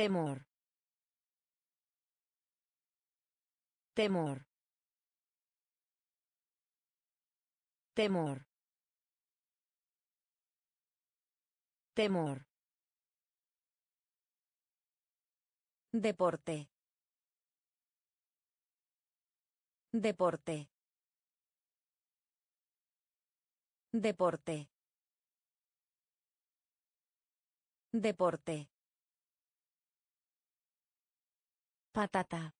Temor. Temor. Temor. Temor. Deporte. Deporte. Deporte. Deporte. Patata.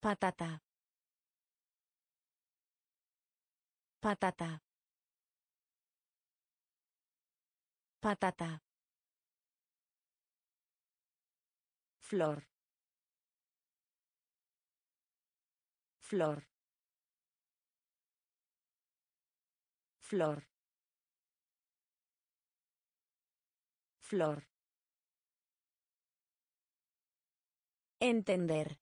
Patata. Patata. Patata. Flor. Flor. Flor. Flor. Entender.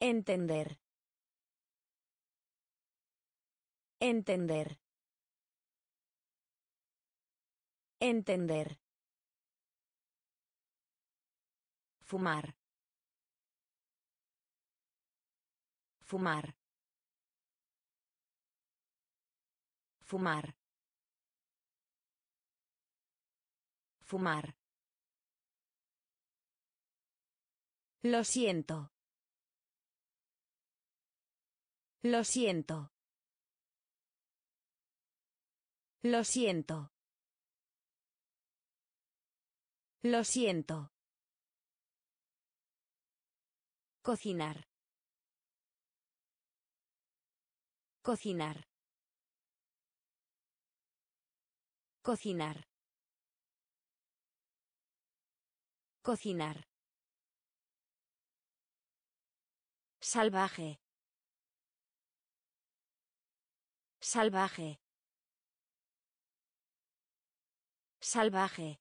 Entender. Entender. Entender. Fumar. Fumar. Fumar. Fumar. Lo siento. Lo siento. Lo siento. Lo siento. Cocinar. Cocinar. Cocinar. Cocinar. Salvaje. Salvaje. Salvaje.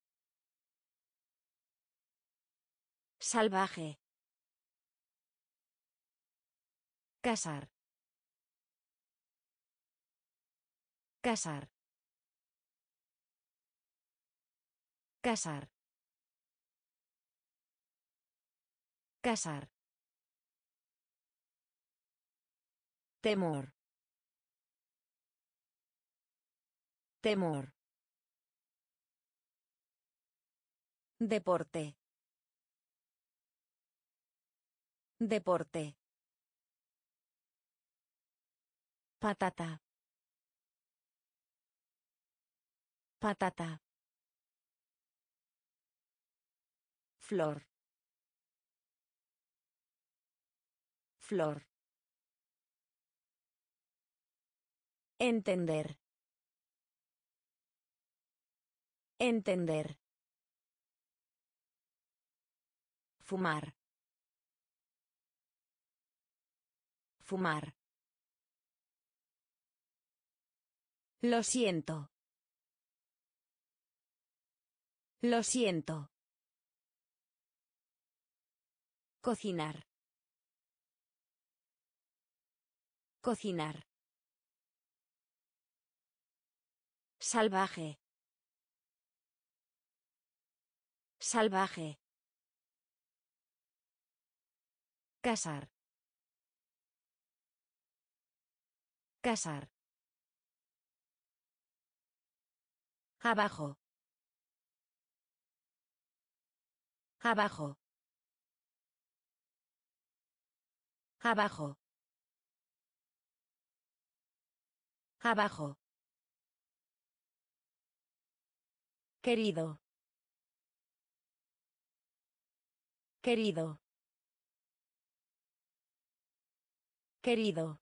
Salvaje. Casar. Casar. Casar. Casar. Temor. Temor. Deporte. Deporte. Patata. Patata. Flor. Flor. Entender. Entender. Fumar. Fumar. Lo siento. Lo siento. Cocinar. Cocinar. Salvaje. Salvaje. Casar. Casar. Abajo. Abajo. Abajo. Abajo. Querido. Querido. Querido.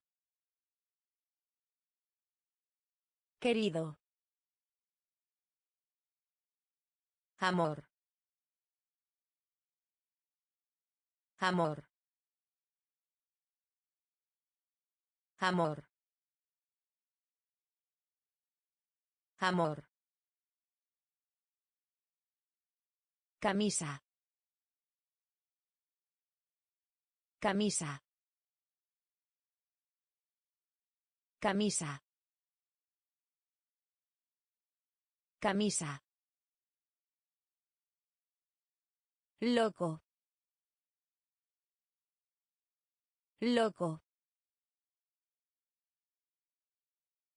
Querido. Amor. Amor. Amor. Amor. Camisa. Camisa. Camisa. Camisa. Loco. Loco.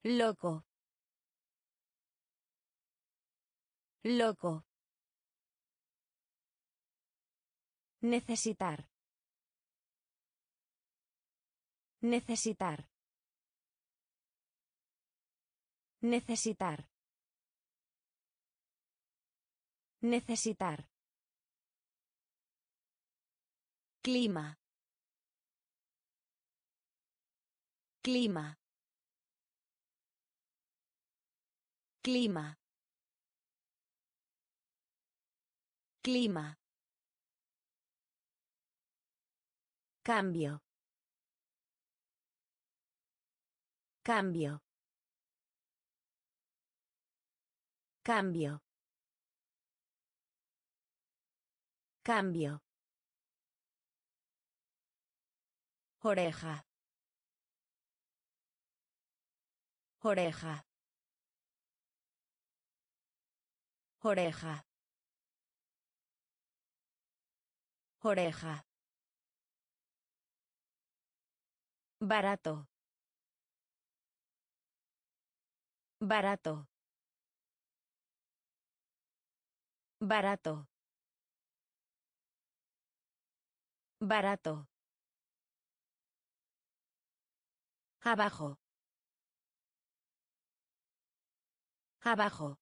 Loco. Loco. Necesitar. Necesitar. Necesitar. Necesitar. Clima. Clima. Clima. Clima. Cambio. Cambio. Cambio. Cambio. Oreja. Oreja. Oreja. Oreja. Barato. Barato. Barato. Barato. Abajo. Abajo.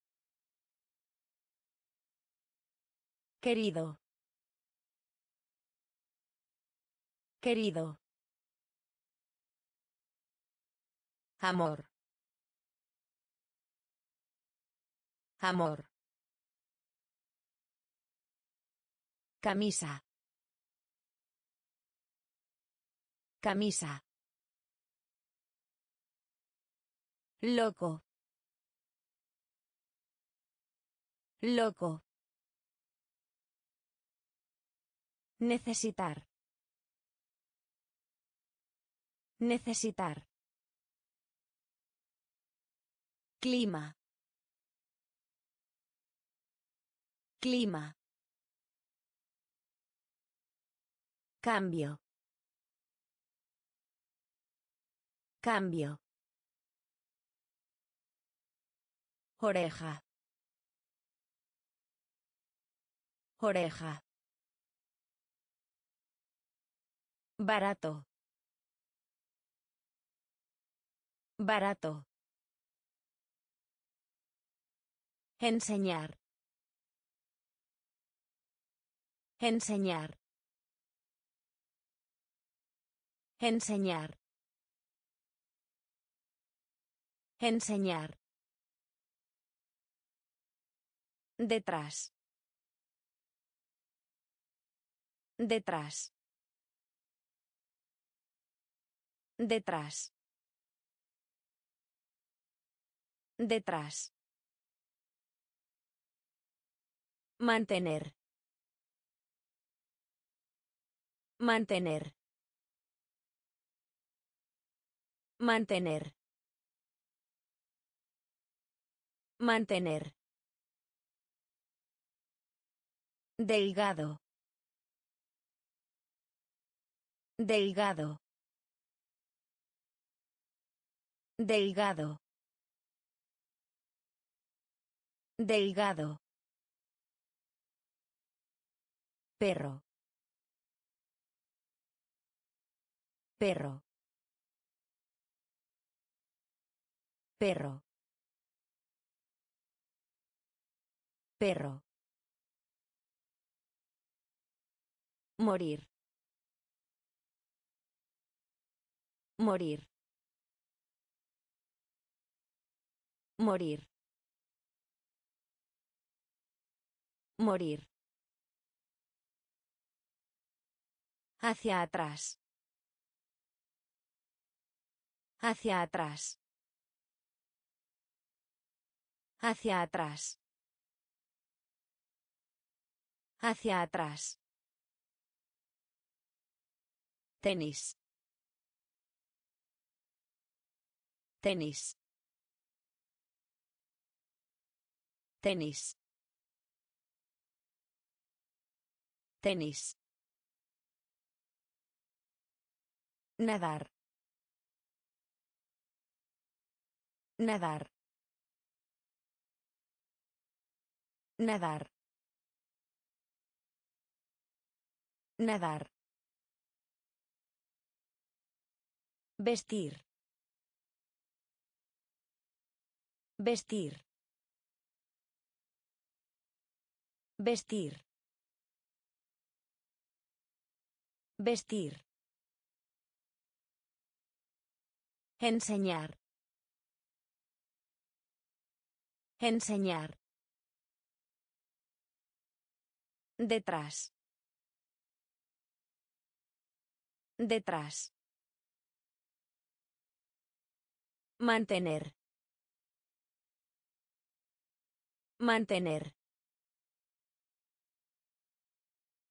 Querido. Querido. Amor. Amor. Camisa. Camisa. Loco. Loco. Necesitar. Necesitar. Clima. Clima. Cambio. Cambio. Oreja. Oreja. Barato. Barato. Enseñar. Enseñar. Enseñar. Enseñar. Detrás. Detrás. Detrás. Detrás. Mantener. Mantener. Mantener. Mantener. Delgado. Delgado. Delgado. Delgado. Perro. Perro. Perro. Perro. Morir. Morir. Morir. Morir. Hacia atrás. Hacia atrás. Hacia atrás. Hacia atrás. Tenis. Tenis. Tenis. Tenis. Nadar. Nadar. Nadar. Nadar. Vestir. Vestir. Vestir. Vestir. Enseñar. Enseñar. Detrás. Detrás. Mantener. Mantener.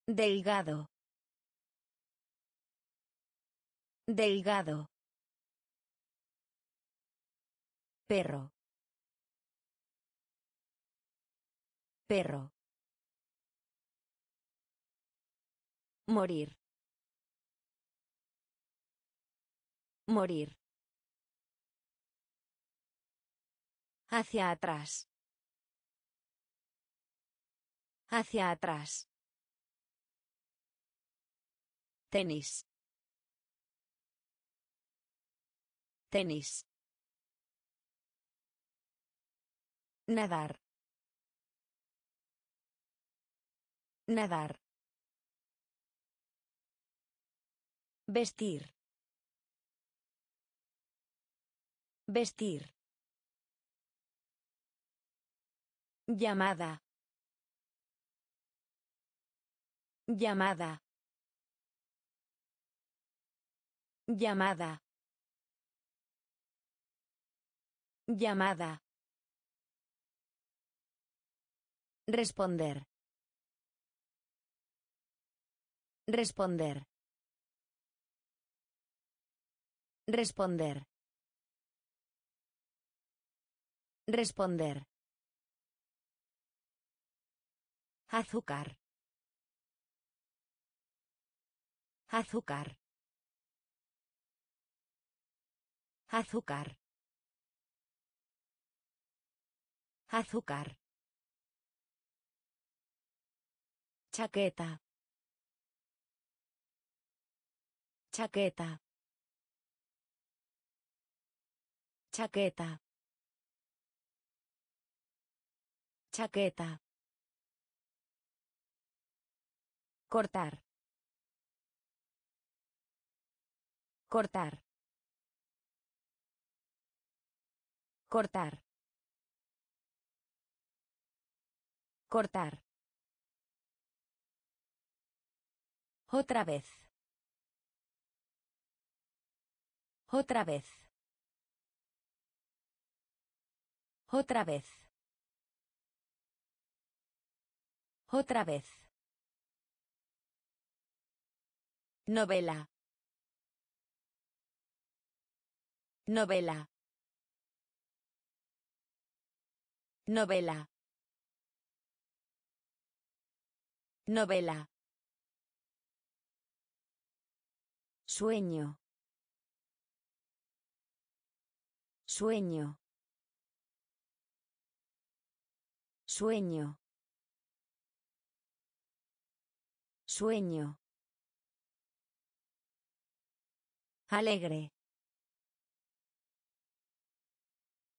Delgado. Delgado. Perro. Perro. Morir. Morir. Hacia atrás. Hacia atrás. Tenis. Tenis. Nadar. Nadar. Vestir. Vestir. Llamada. Llamada. Llamada. Llamada. Responder. Responder. Responder. Responder. Azúcar. Azúcar. Azúcar. Azúcar. Chaqueta. Chaqueta. Chaqueta. Chaqueta. Cortar. Cortar. Cortar. Cortar. Otra vez. Otra vez. Otra vez. Otra vez. Novela. Novela. Novela. Novela. Sueño. Sueño. Sueño. Sueño. Alegre.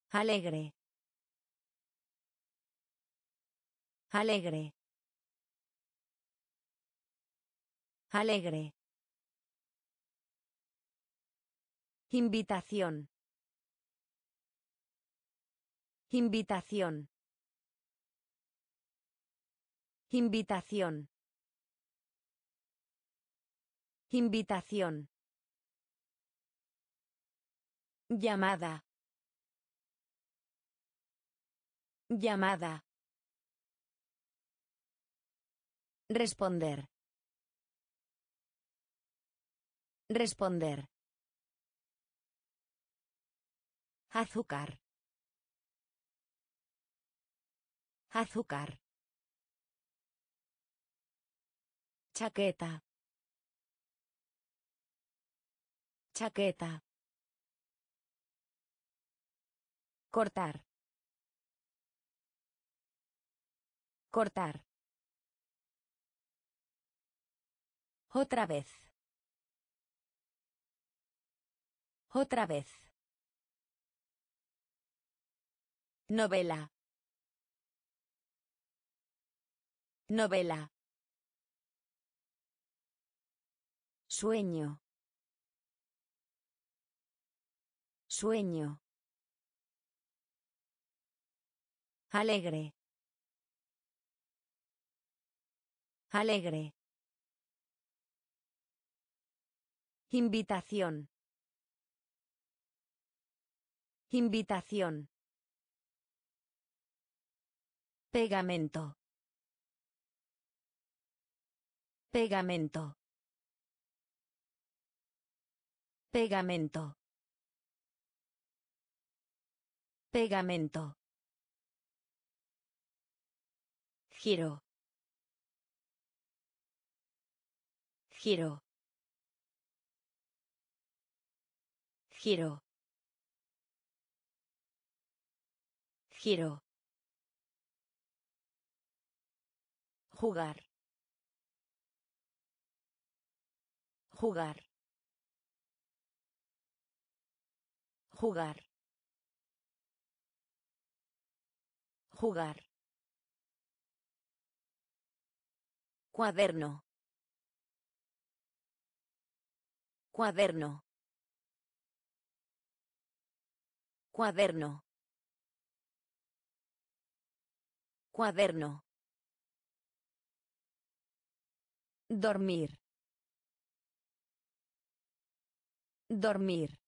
Alegre. Alegre. Alegre. Invitación. Invitación. Invitación. Invitación. Llamada. Llamada. Responder. Responder. Azúcar. Azúcar. Chaqueta. Chaqueta. Cortar. Cortar. Otra vez. Otra vez. Novela. Novela. Sueño. Sueño. Alegre. Alegre. Invitación. Invitación. Pegamento. Pegamento. Pegamento. Pegamento. Giro. Giro. Giro. Jugar. Jugar. Jugar. Jugar. Cuaderno. Cuaderno. Cuaderno. Cuaderno. Dormir. Dormir.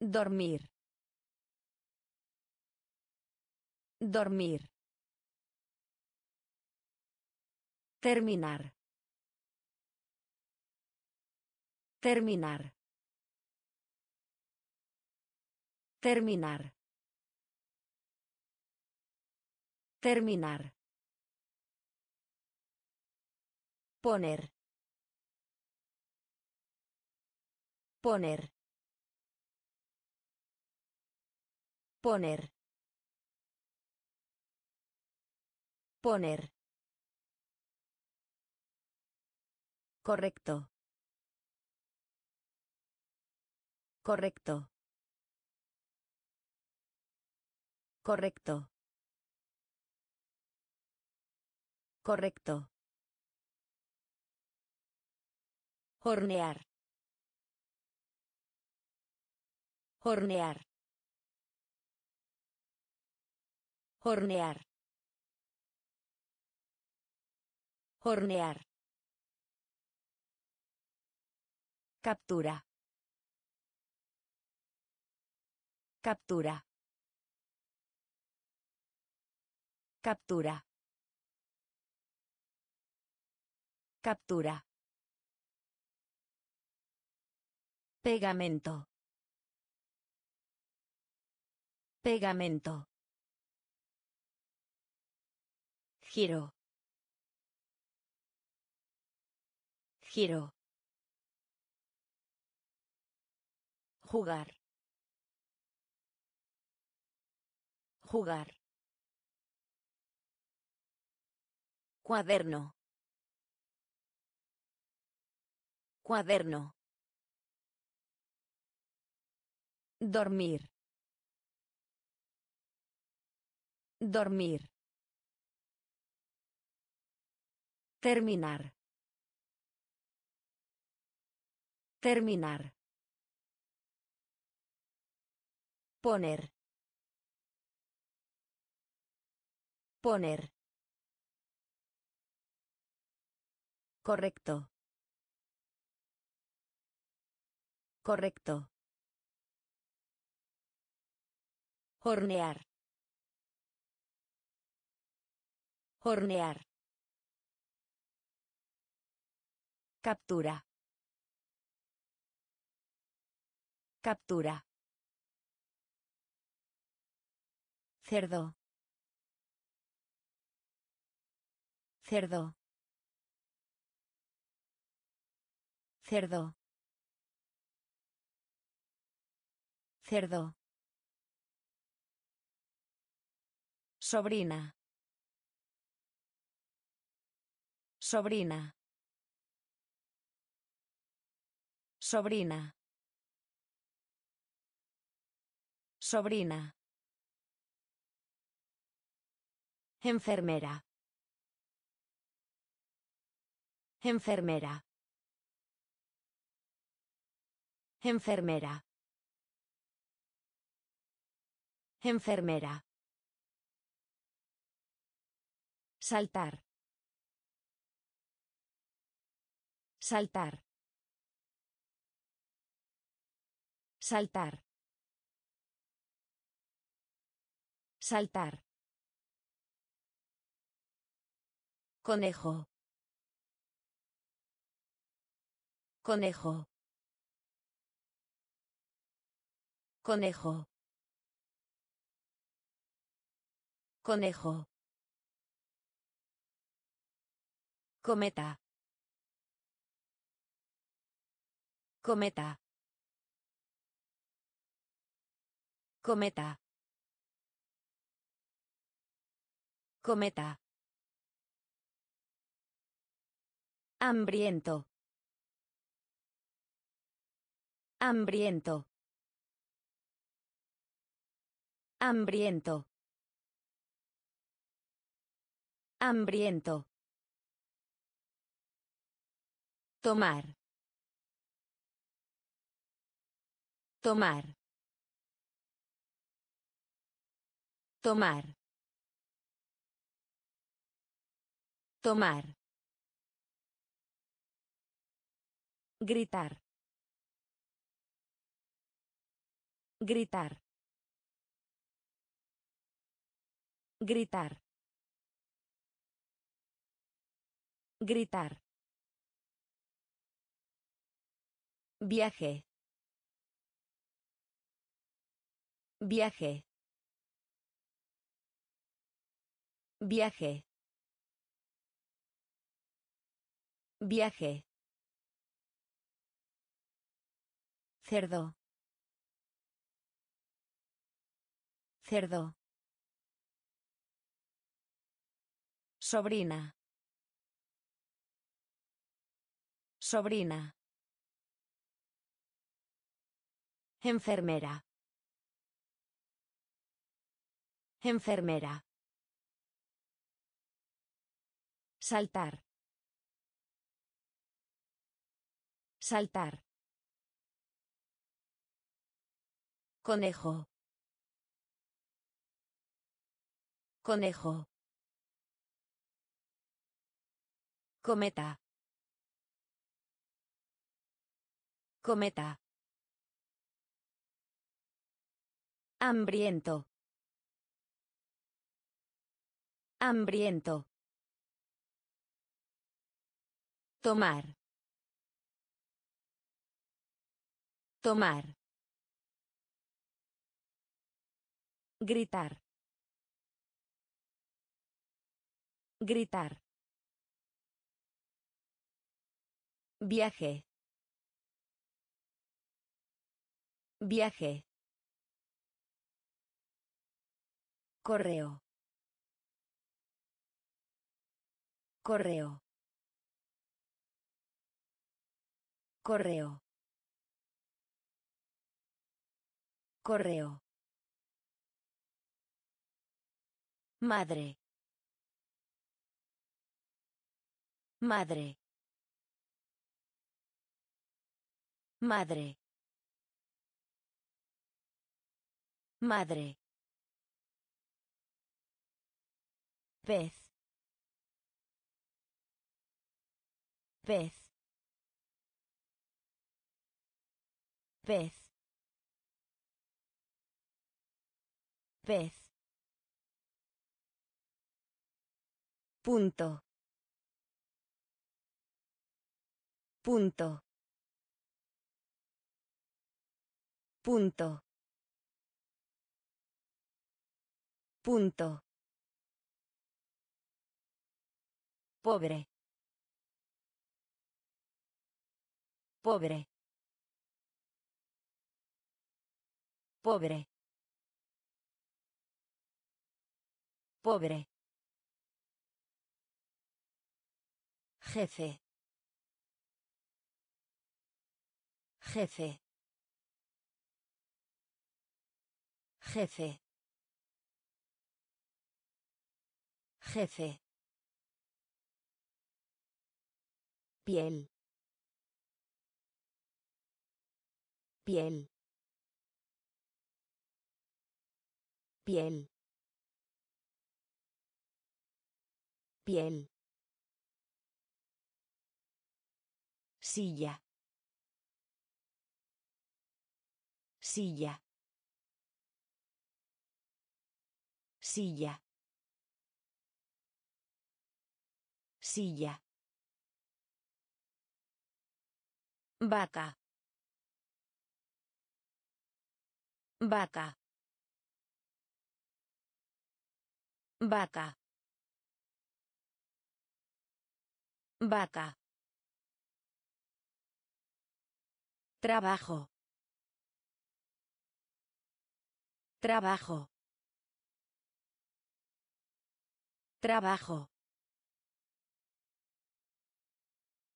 Dormir. Dormir. Terminar. Terminar. Terminar. Terminar. Poner. Poner. Poner. Poner. Correcto. Correcto. Correcto. Correcto. Hornear. Hornear. Hornear. Hornear. Captura. Captura. Captura. Captura. Pegamento. Pegamento. Giro. Giro. Jugar. Jugar. Cuaderno. Cuaderno. Dormir. Dormir. Terminar. Terminar. Poner. Poner. Correcto. Correcto. Hornear. Hornear. Captura. Captura. Cerdo. Cerdo. Cerdo. Cerdo. Sobrina. Sobrina. Sobrina. Sobrina. Enfermera. Enfermera. Enfermera. Enfermera. Saltar. Saltar. Saltar. Saltar. Conejo. Conejo. Conejo. Conejo. Cometa. Cometa. Cometa. Cometa. Hambriento. Hambriento. Hambriento. Hambriento. Tomar. Tomar. Tomar. Tomar. Gritar. Gritar. Gritar. Gritar. Viaje. Viaje. Viaje. Viaje. Cerdo. Cerdo. Sobrina. Sobrina. Enfermera. Enfermera. Saltar. Saltar. Conejo. Conejo. Cometa. Cometa. Hambriento. Hambriento. Tomar. Tomar. Gritar. Gritar. Viaje. Viaje. Correo. Correo. Correo. Correo. Madre. Madre. Madre. Madre. Pez. Pez. Pez. Pez. Punto. Punto. Punto. Punto. Pobre. Pobre. Pobre. Pobre. Jefe. Jefe. Jefe. Jefe. Piel. Piel. Piel. Piel. Silla. Silla. Silla. Silla. Vaca. Vaca. Vaca. Vaca. Trabajo. Trabajo. Trabajo.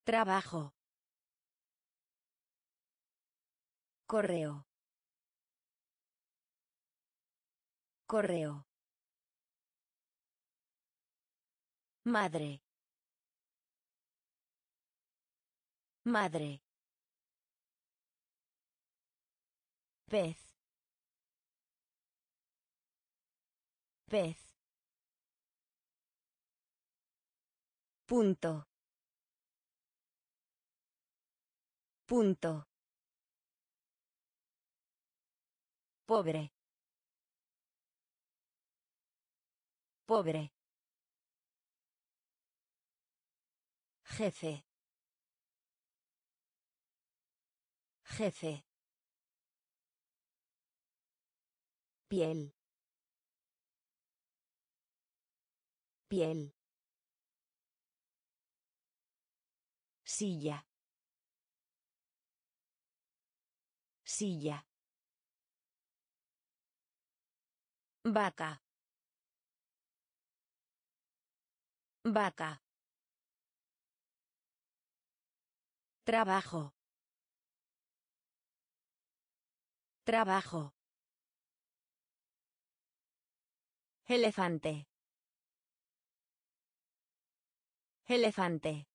Trabajo. Correo. Correo. Madre. Madre. Pez. Pez. Punto. Punto. Pobre. Pobre. Jefe. Jefe. Piel. Piel. Silla. Silla. Vaca. Vaca. Trabajo. Trabajo. Elefante. Elefante.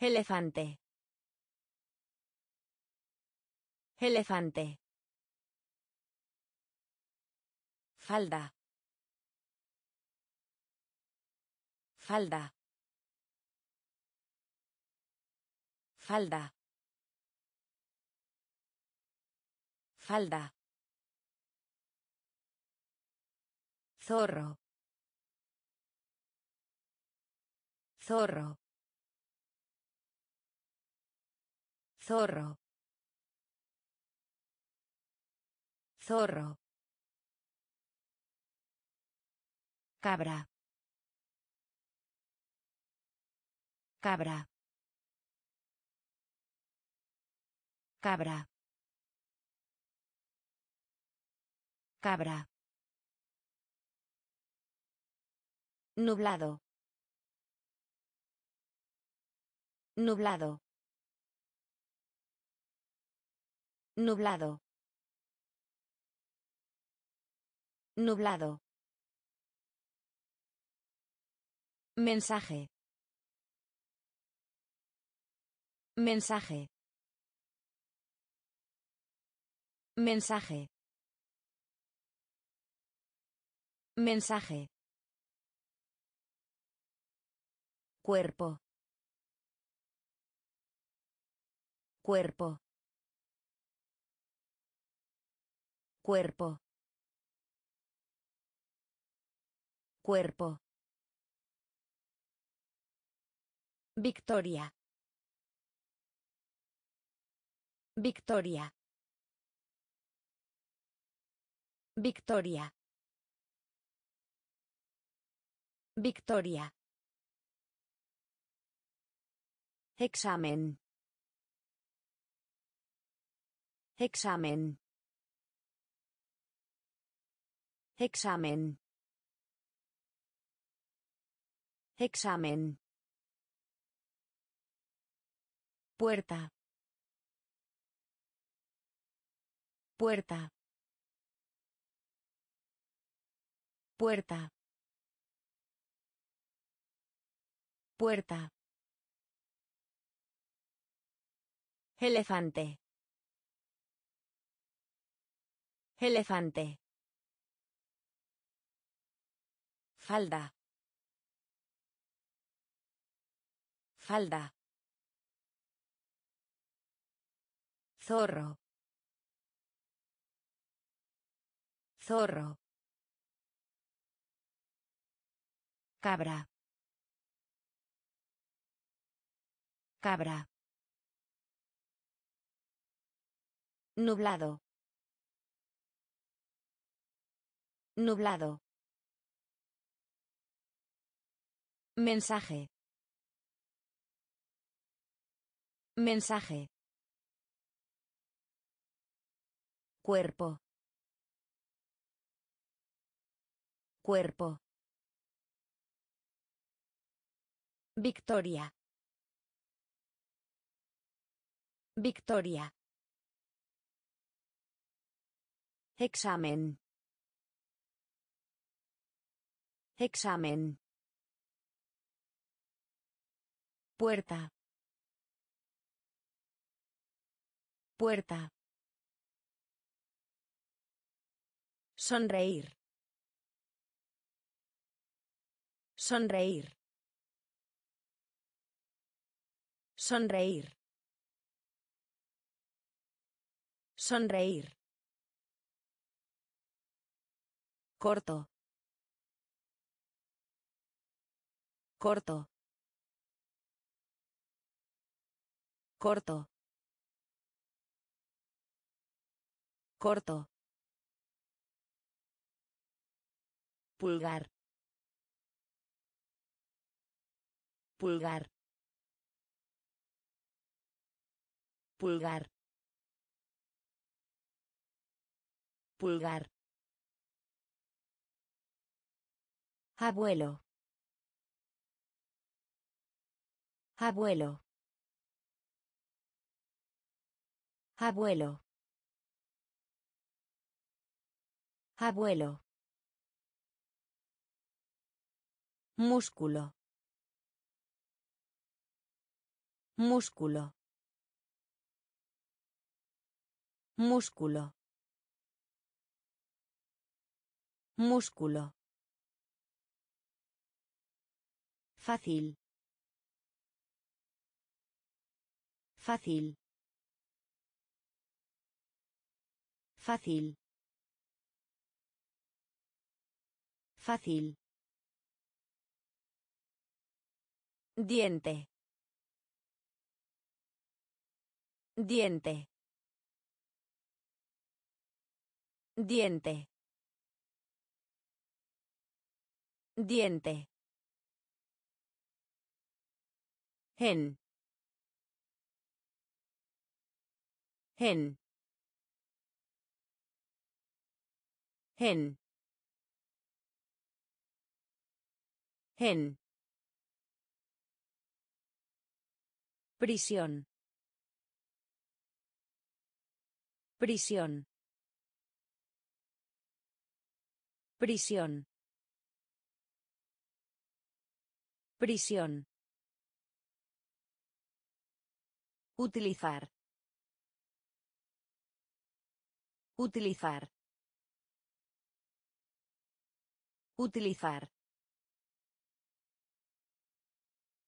Elefante. Elefante. Falda. Falda. Falda. Falda. Zorro. Zorro. Zorro. Zorro. Cabra. Cabra. Cabra. Cabra. Nublado. Nublado. Nublado. Nublado. Mensaje. Mensaje. Mensaje. Mensaje. Cuerpo. Cuerpo. Cuerpo. Cuerpo. Victoria. Victoria. Victoria. Victoria. Examen. Examen. Examen. Examen. Puerta. Puerta. Puerta. Puerta. Elefante. Elefante. Falda. Falda. Zorro. Zorro. Cabra. Cabra. Nublado. Nublado. Mensaje. Mensaje. Cuerpo. Cuerpo. Victoria. Victoria. Examen. Examen. Puerta. Puerta. Sonreír. Sonreír. Sonreír. Sonreír. Corto. Corto. Corto. Corto. Pulgar. Pulgar. Pulgar. Pulgar. Abuelo. Abuelo. Abuelo. Abuelo. Músculo. Músculo. Músculo. Músculo. Fácil. Fácil. Fácil. Fácil. Diente. Diente. Diente. Diente. Gen. Gen. Gen. Gen. Prisión. Prisión. Prisión. Prisión. Utilizar. Utilizar. Utilizar.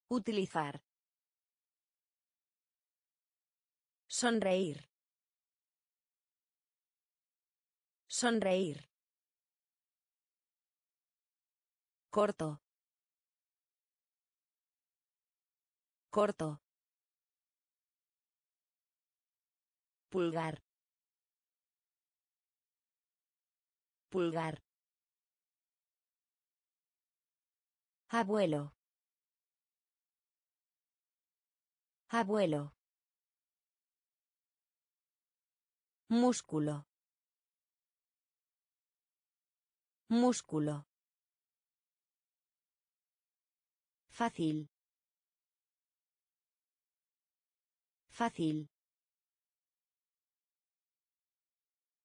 Utilizar. Sonreír. Sonreír. Corto. Corto. Pulgar. Pulgar. Abuelo. Abuelo. Músculo. Músculo. Fácil. Fácil.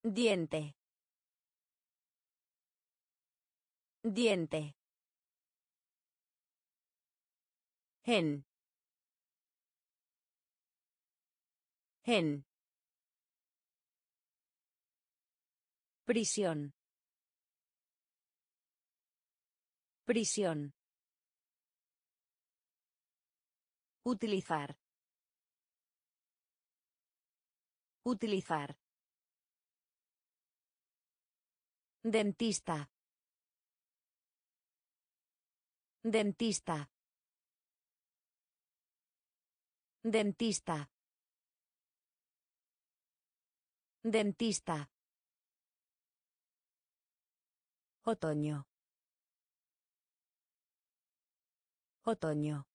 Diente. Diente. Gen. Gen. Prisión. Prisión. Utilizar. Utilizar. Dentista. Dentista. Dentista. Dentista. Otoño. Otoño.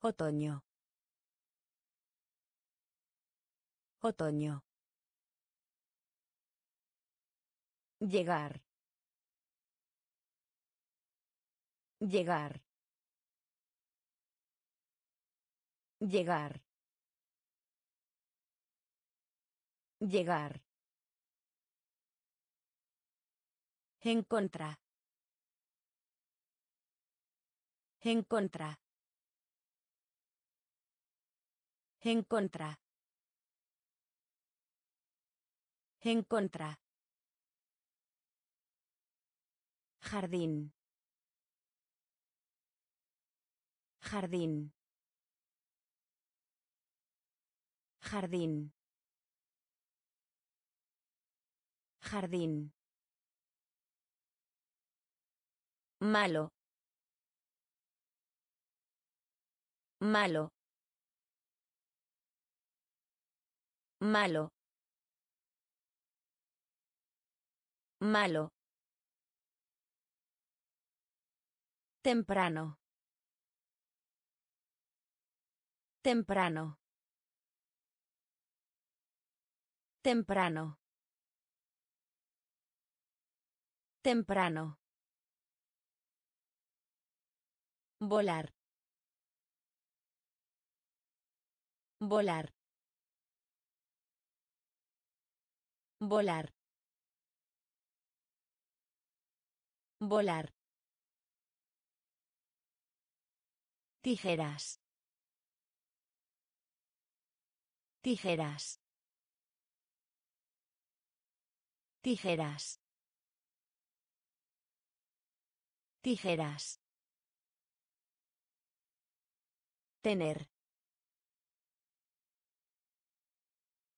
Otoño. Otoño. Llegar. Llegar. Llegar. Llegar. En contra. En contra. En contra. En contra. Jardín. Jardín. Jardín. Jardín. Malo. Malo. Malo. Malo. Temprano. Temprano. Temprano. Temprano. Volar. Volar. Volar. Volar. Tijeras. Tijeras. Tijeras. Tijeras. Tener.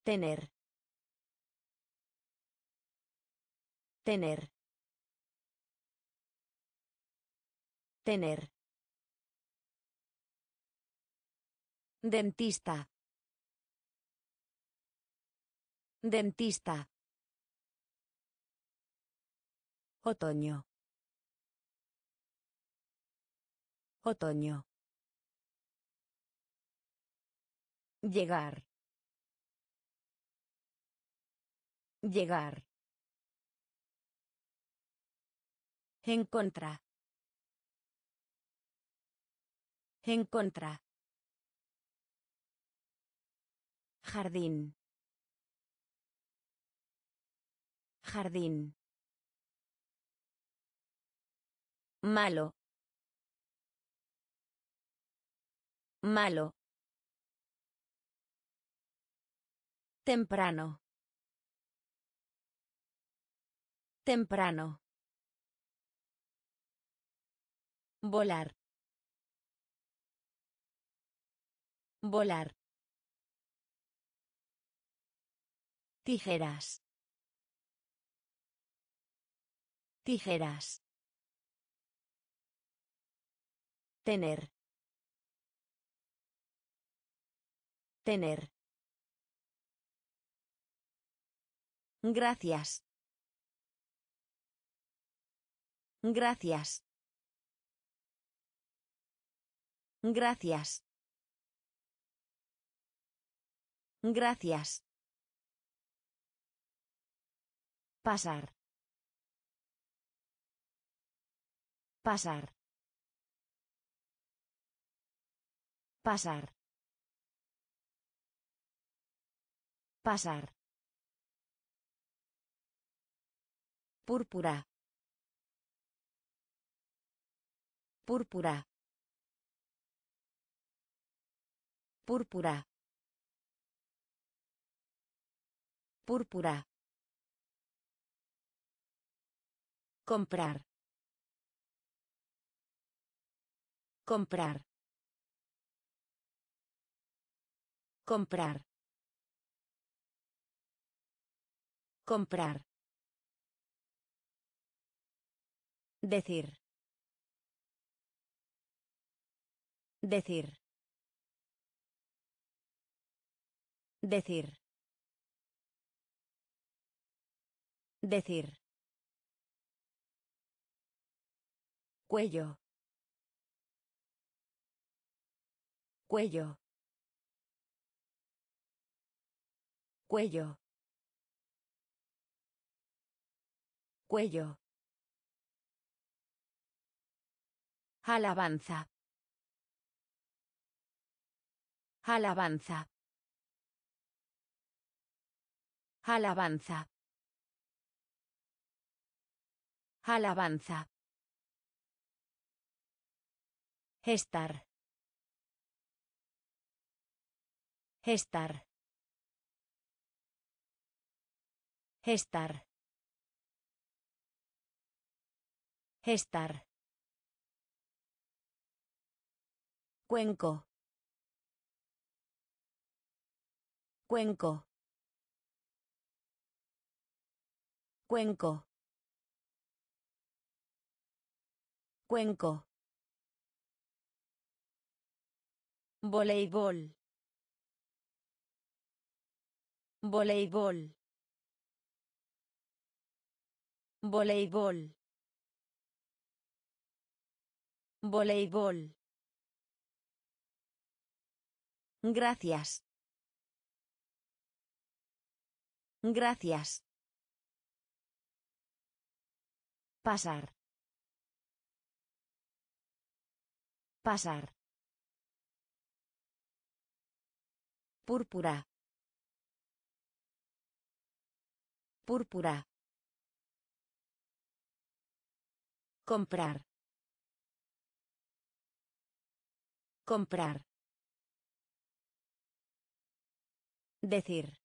Tener. Tener. Tener. Dentista. Dentista. Otoño. Otoño. Llegar. Llegar. En contra. En contra. Jardín. Jardín. Malo. Malo. Temprano. Temprano. Volar. Volar. Tijeras. Tijeras. Tener. Tener. Gracias. Gracias. Gracias. Gracias. Pasar. Pasar. Pasar. Pasar. Púrpura. Púrpura. Púrpura. Púrpura. Comprar. Comprar. Comprar. Comprar. Decir. Decir. Decir. Decir. Cuello. Cuello. Cuello. Cuello. Alabanza. Alabanza. Alabanza. Alabanza. Estar. Estar. Estar. Estar. Cuenco. Cuenco. Cuenco. Cuenco. Voleibol. Voleibol. Voleibol. Voleibol. Gracias. Gracias. Pasar. Pasar. Púrpura. Púrpura. Comprar. Comprar. Decir.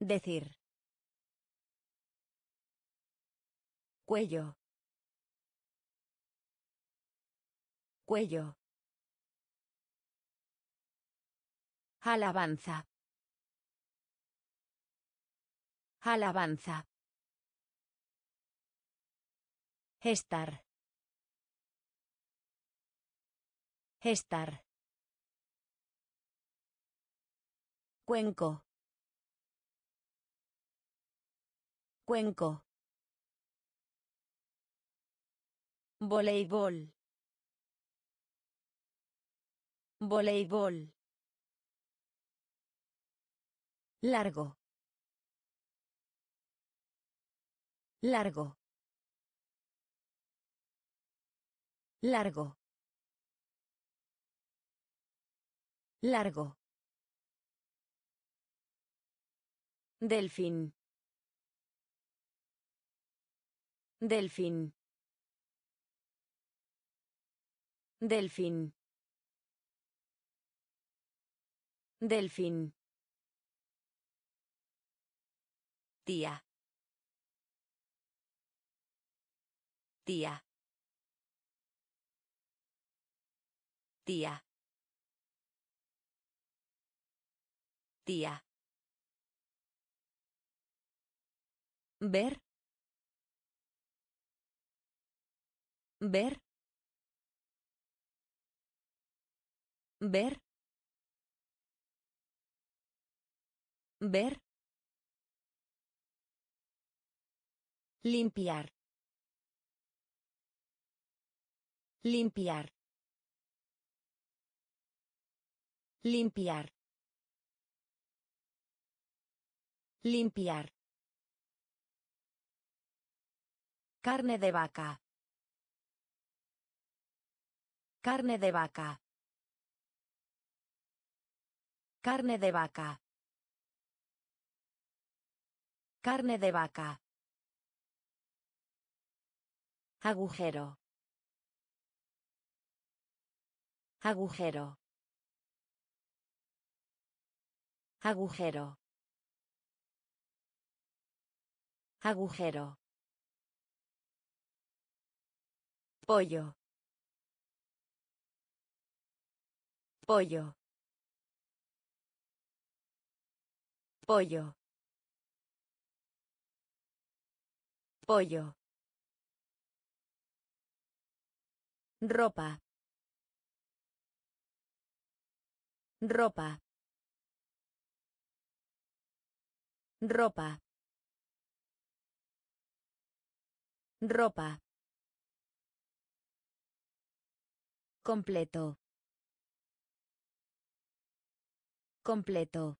Decir. Cuello. Cuello. Alabanza. Alabanza. Estar. Estar. Cuenco. Cuenco. Voleibol. Voleibol. Largo. Largo. Largo. Largo. Delfín. Delfín. Delfín. Delfín. Tía. Tía. Tía. Tía. Ver. Ver. Ver. Ver. Limpiar. Limpiar. Limpiar. Limpiar. Carne de vaca. Carne de vaca. Carne de vaca. Carne de vaca. Agujero. Agujero. Agujero. Agujero. Pollo. Pollo. Pollo. Pollo. Ropa. Ropa. Ropa. Ropa. Completo. Completo.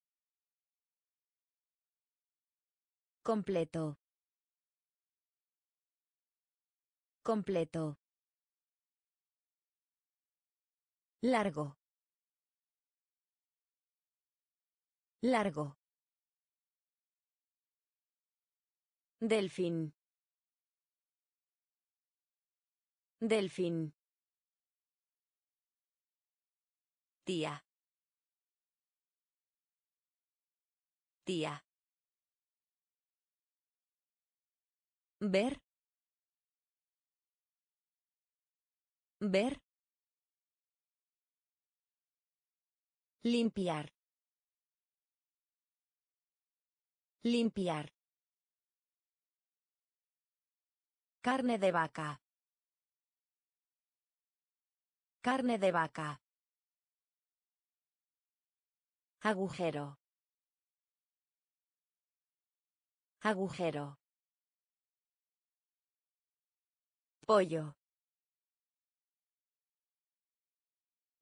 Completo. Completo. Largo. Largo. Delfín. Delfín. Tía. Tía. Ver. Ver. Limpiar. Limpiar. Carne de vaca. Carne de vaca. Agujero. Agujero. Pollo.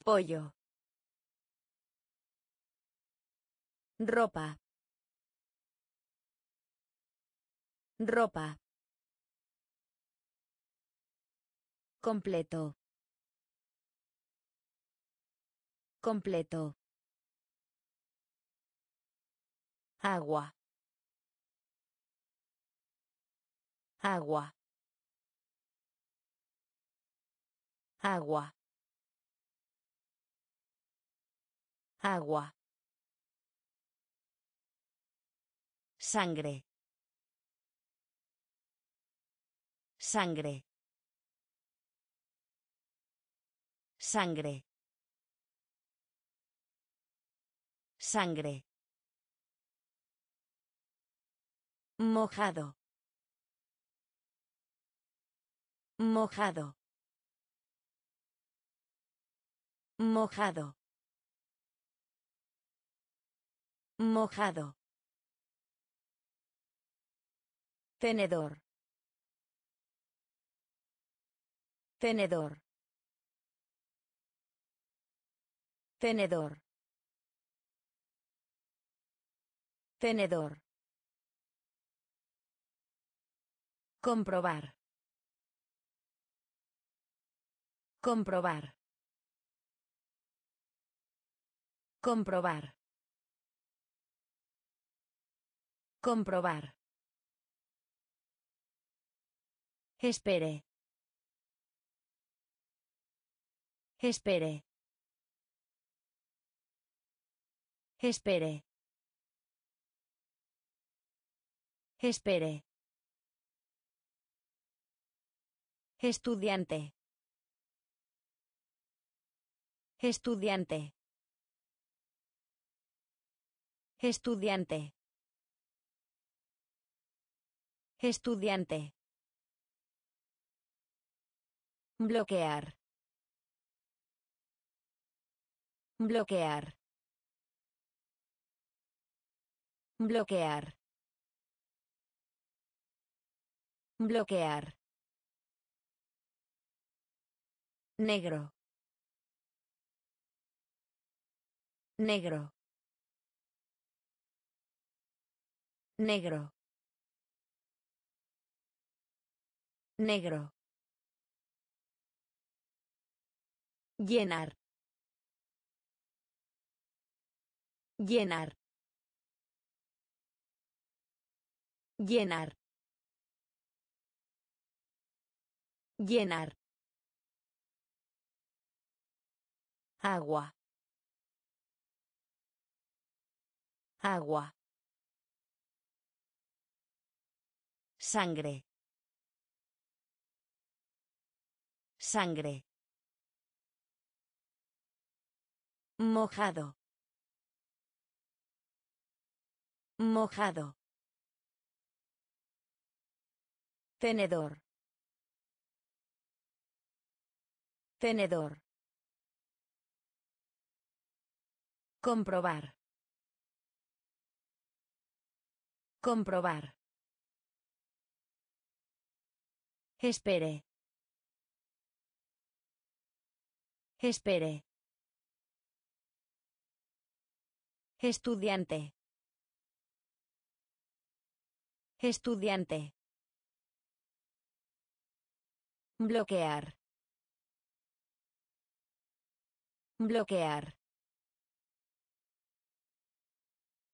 Pollo. Ropa. Ropa. Completo. Completo. Agua. Agua. Agua. Agua. Sangre. Sangre. Sangre. Sangre. Mojado. Mojado. Mojado. Mojado. Tenedor. Tenedor. Tenedor. Tenedor. Comprobar. Comprobar. Comprobar. Comprobar. Espere. Espere. Espere. Espere. Estudiante. Estudiante. Estudiante. Estudiante. Bloquear. Bloquear. Bloquear. Bloquear. Negro. Negro. Negro. Negro. Llenar. Llenar. Llenar. Llenar. Agua. Agua. Sangre. Sangre. Mojado. Mojado. Tenedor. Tenedor. Comprobar. Comprobar. Espere. Espere. Estudiante. Estudiante. Bloquear. Bloquear.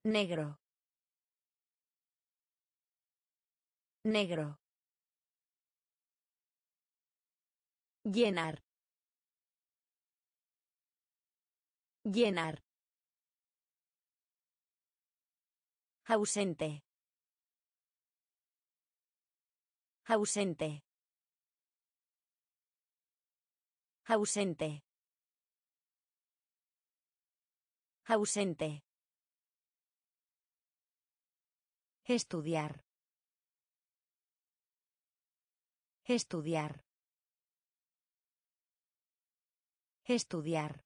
Negro. Negro. Llenar. Llenar. Ausente. Ausente. Ausente. Ausente. Estudiar. Estudiar. Estudiar.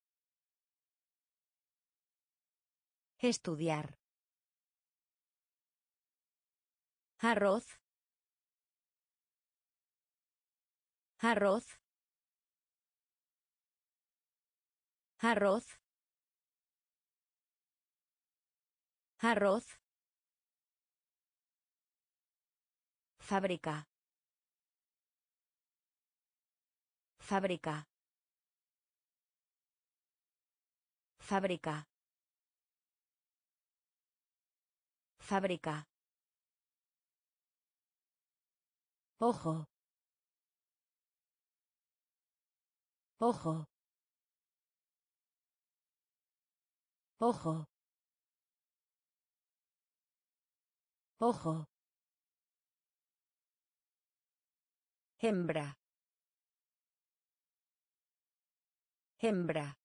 Estudiar. Arroz. Arroz. Arroz. Arroz. Fábrica. Fábrica. Fábrica. Fábrica. Ojo. Ojo. Ojo. Ojo. Hembra. Hembra.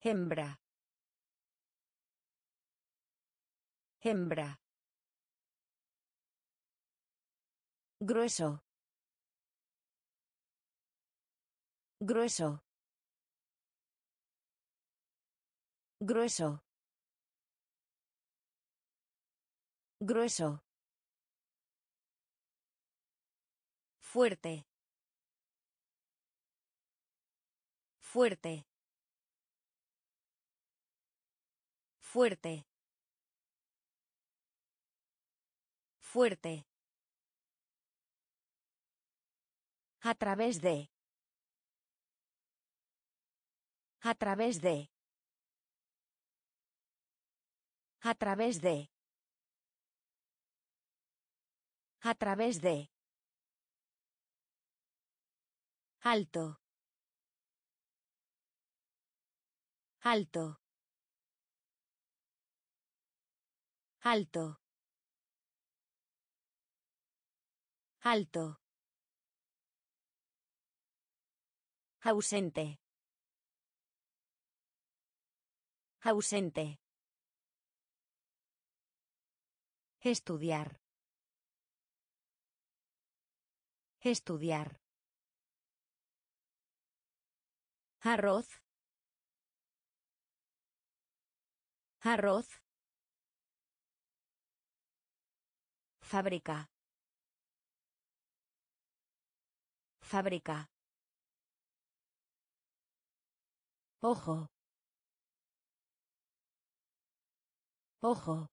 Hembra. Hembra. Grueso. Grueso. Grueso. Grueso. Fuerte. Fuerte. Fuerte. Fuerte. A través de. A través de. A través de. A través de. Alto. Alto. Alto. Alto. Ausente. Ausente. Estudiar. Estudiar. Arroz. Arroz. Fábrica. Fábrica. Ojo. Ojo.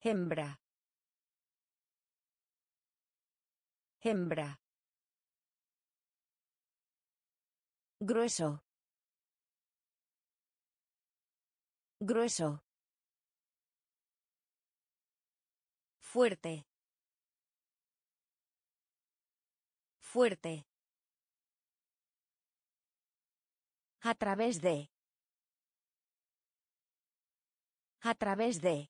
Hembra. Hembra. Grueso. Grueso. Fuerte. Fuerte. A través de. A través de.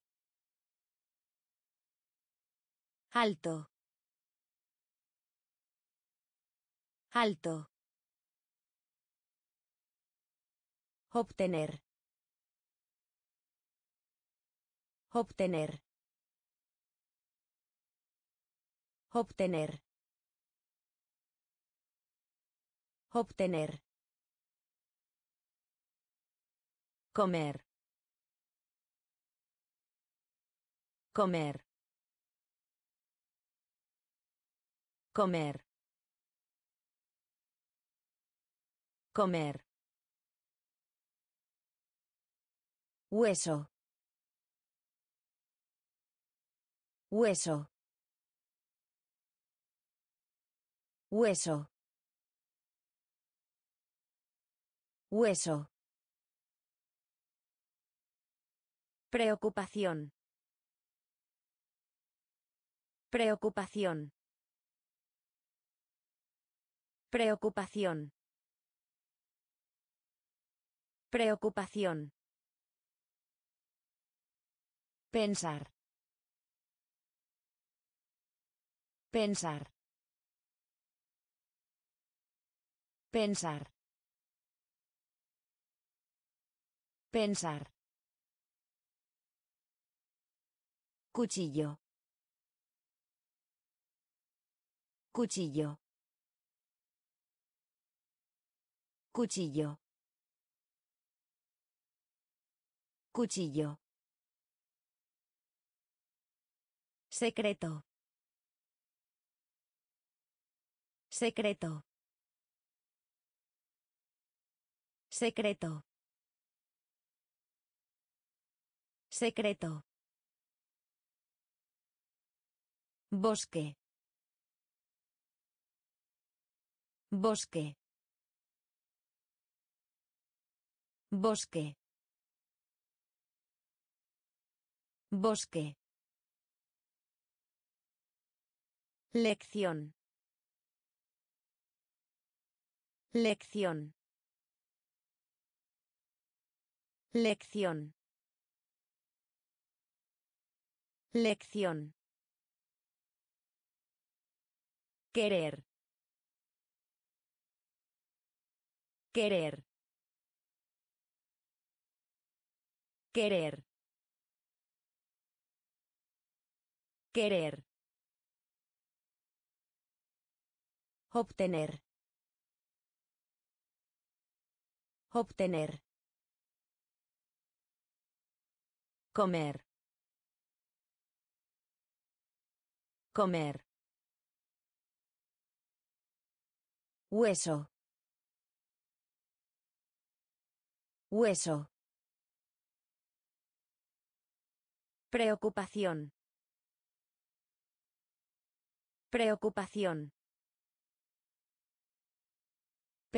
Alto. Alto. Obtener. Obtener. Obtener. Obtener. Comer. Comer. Comer. Comer. Hueso. Hueso. Hueso. Hueso. Preocupación. Preocupación. Preocupación. Preocupación. Pensar. Pensar. Pensar. Pensar. Cuchillo. Cuchillo. Cuchillo. Cuchillo. Secreto. Secreto. Secreto. Secreto. Bosque. Bosque. Bosque. Bosque. Lección. Lección. Lección. Lección. Querer. Querer. Querer. Querer. Obtener. Obtener. Comer. Comer. Hueso. Hueso. Preocupación. Preocupación.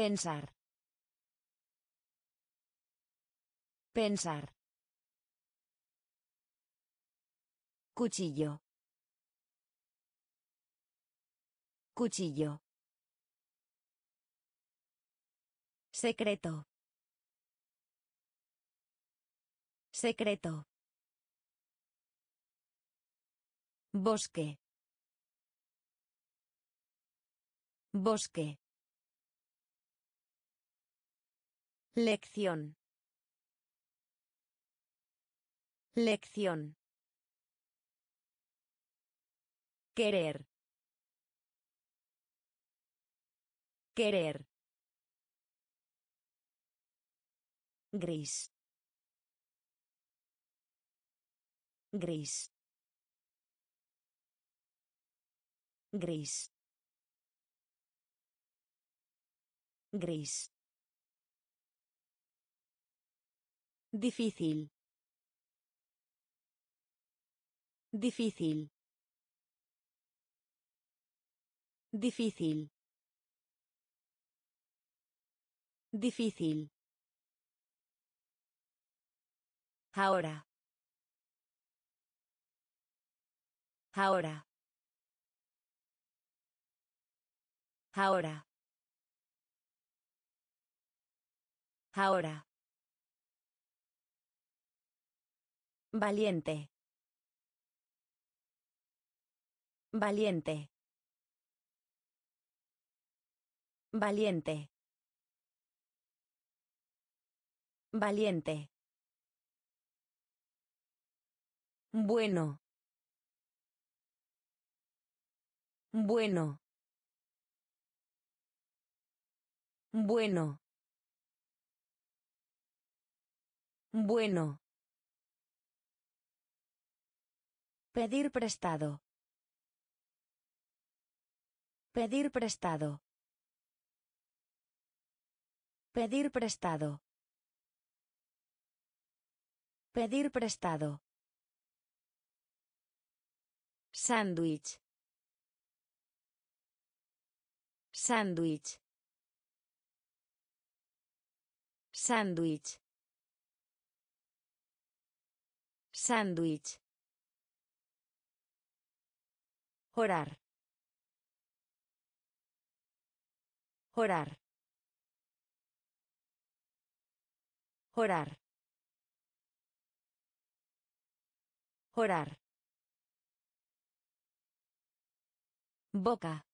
Pensar. Pensar. Cuchillo. Cuchillo. Secreto. Secreto. Bosque. Bosque. Lección. Lección. Querer. Querer. Gris. Gris. Gris. Gris. Difícil. Difícil. Difícil. Difícil. Ahora. Ahora. Ahora. Ahora. Valiente. Valiente. Valiente. Valiente. Bueno. Bueno. Bueno. Bueno. Pedir prestado. Pedir prestado. Pedir prestado. Pedir prestado. Sándwich. Sándwich. Sándwich. Sándwich. Orar. Orar. Orar. Orar. Boca.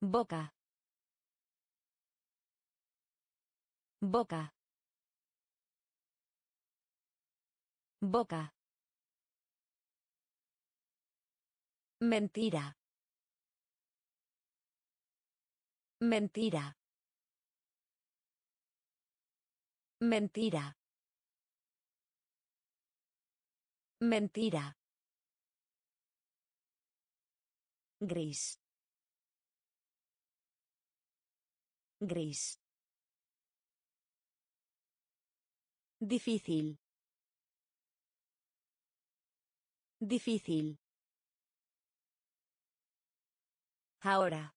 Boca. Boca. Boca. Mentira. Mentira. Mentira. Mentira. Gris. Gris. Difícil. Difícil. Ahora.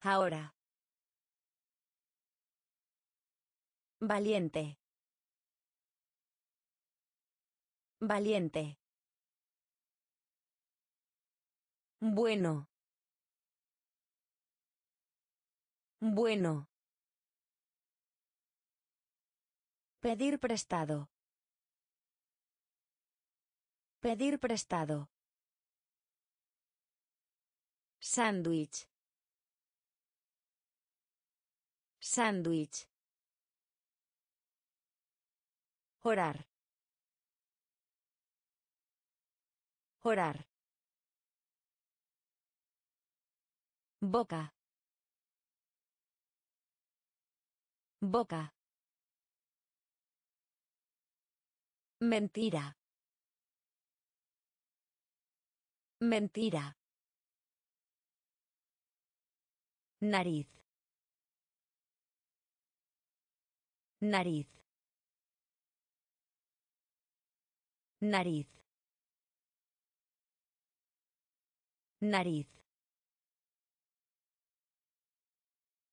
Ahora. Valiente. Valiente. Bueno. Bueno. Pedir prestado. Pedir prestado. Sándwich. Sándwich. Orar. Orar. Boca. Boca. Mentira. Mentira. Nariz. Nariz. Nariz. Nariz.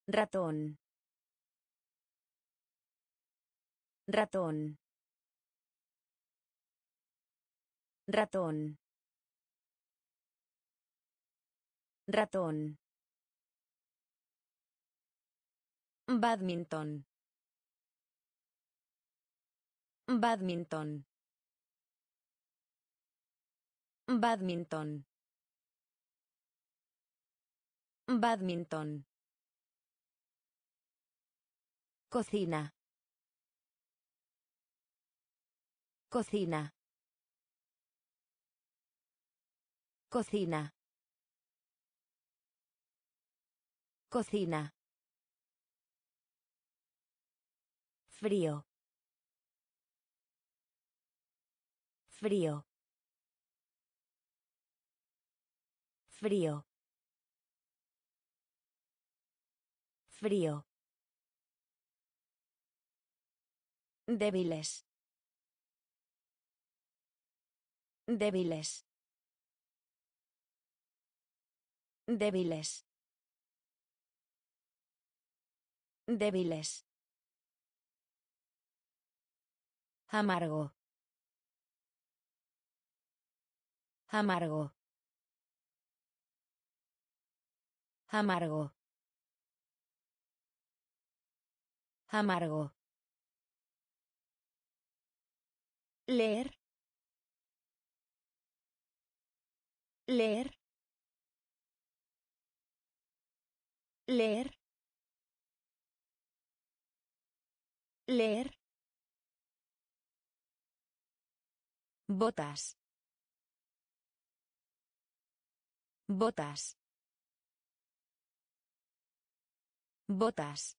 Ratón. Ratón. Ratón. Ratón. Badminton. Badminton. Badminton. Badminton. Cocina. Cocina. Cocina. Cocina. Frío. Frío. Frío. Frío. Débiles. Débiles. Débiles. Débiles. Amargo. Amargo. Amargo. Amargo. Leer. Leer. Leer. Leer. Botas. Botas. Botas.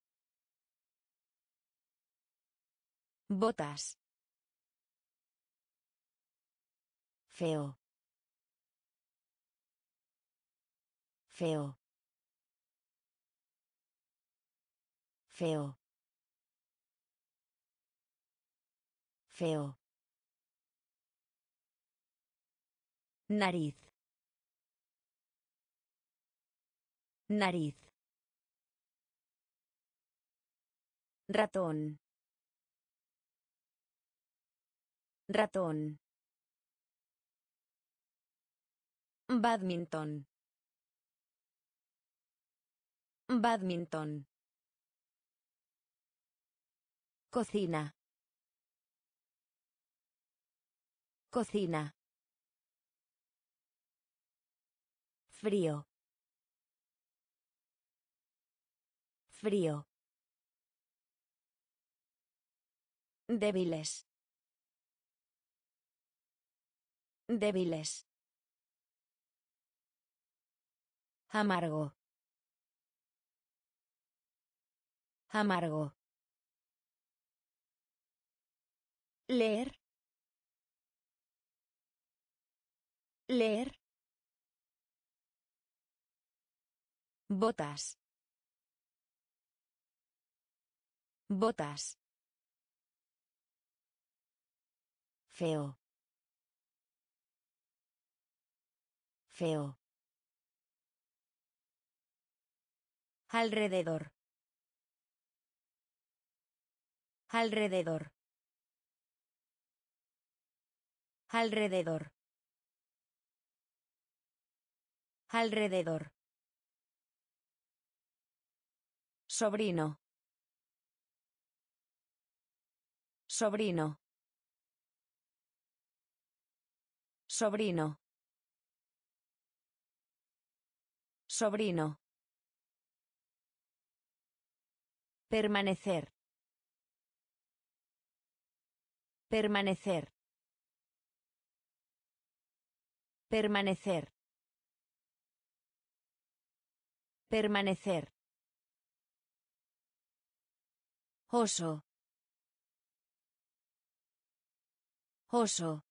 Botas. Feo. Feo. Feo. Feo. Nariz. Nariz. Ratón. Ratón. Badminton. Badminton. Cocina. Cocina. Frío. Frío. Débiles. Débiles. Amargo. Amargo. Leer. Leer. Botas. Botas. Feo. Feo. Alrededor. Alrededor. Alrededor. Alrededor. Sobrino. Sobrino. Sobrino. Sobrino. Permanecer. Permanecer. Permanecer. Permanecer. Oso. Oso.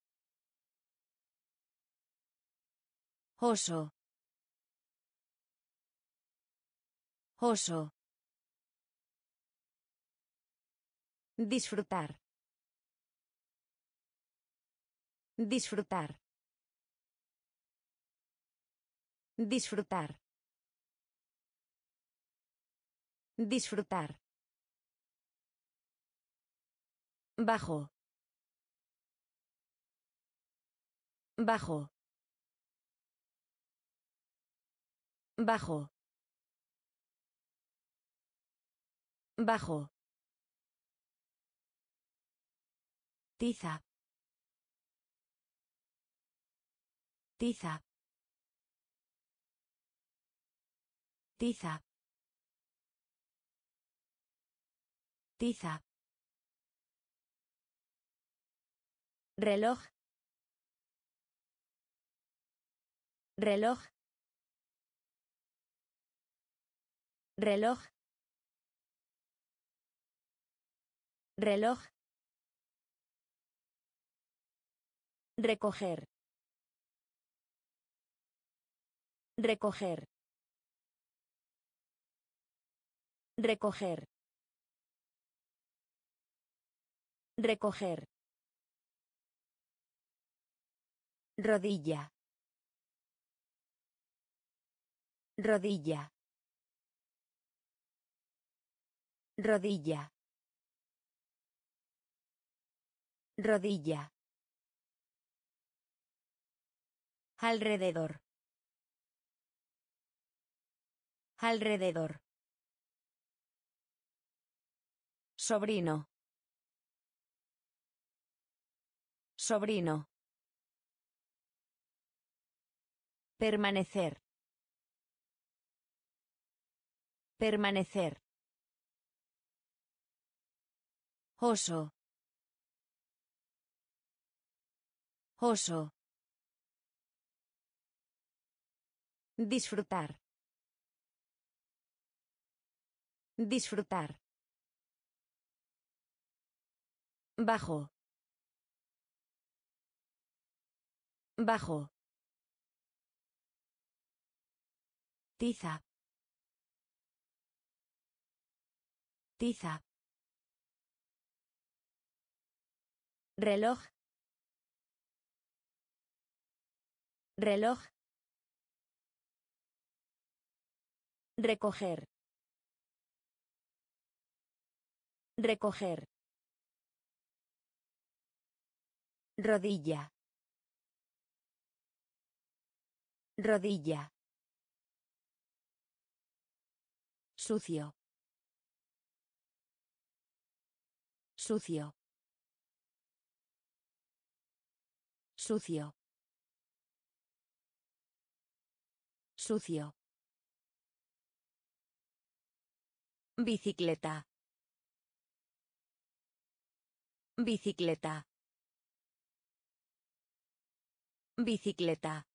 Oso. Oso. Disfrutar. Disfrutar. Disfrutar. Disfrutar. Bajo. Bajo. Bajo. Bajo. Tiza. Tiza. Tiza. Tiza. Reloj. Reloj. reloj. Reloj. Recoger. Recoger. Recoger. Recoger rodilla. Rodilla. Rodilla. Rodilla. Alrededor. Alrededor. Sobrino. Sobrino Permanecer. Permanecer. Oso. Oso. Disfrutar. Disfrutar. Bajo. Bajo. Tiza. Tiza. Reloj. Reloj. Recoger. Recoger. Rodilla. Rodilla. Sucio. Sucio. Sucio. Sucio. Bicicleta. Bicicleta. Bicicleta.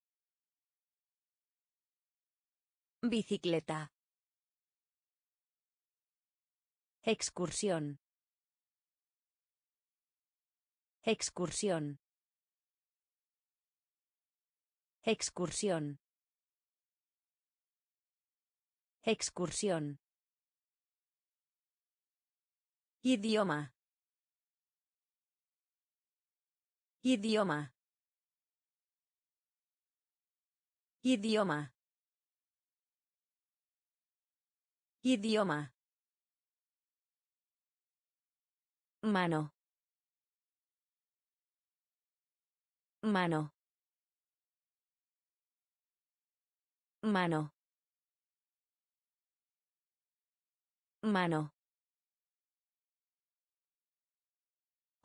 Bicicleta. Excursión. Excursión. Excursión. Excursión. Idioma. Idioma. Idioma. Idioma. Mano. Mano. Mano. Mano.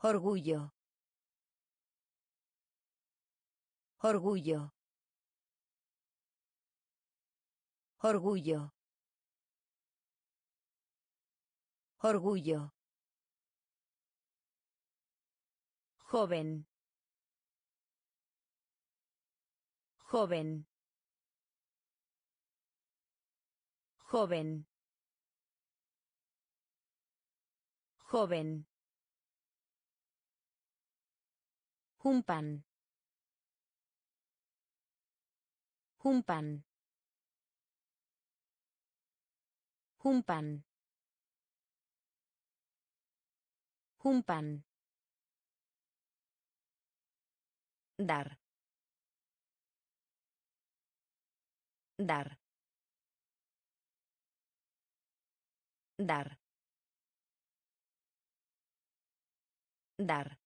Orgullo. Orgullo. Orgullo. Orgullo. Joven. Joven. Joven. Joven. Un pan. Un pan. Dar. Dar. Dar. Dar.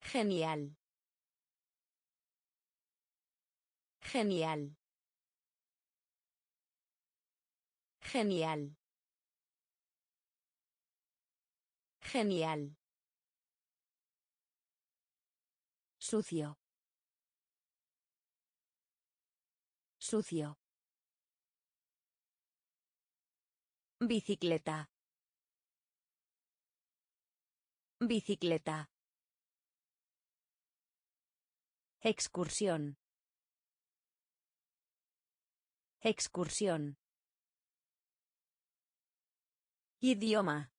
Genial. Genial. Genial. Genial. Sucio. Sucio. Bicicleta. Bicicleta. Excursión. Excursión. Idioma.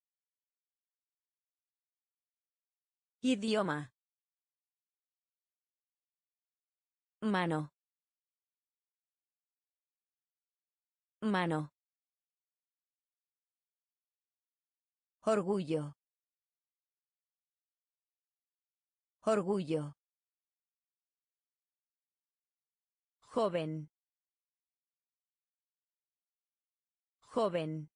Idioma. Mano. Mano. Orgullo. Orgullo. Joven. Joven.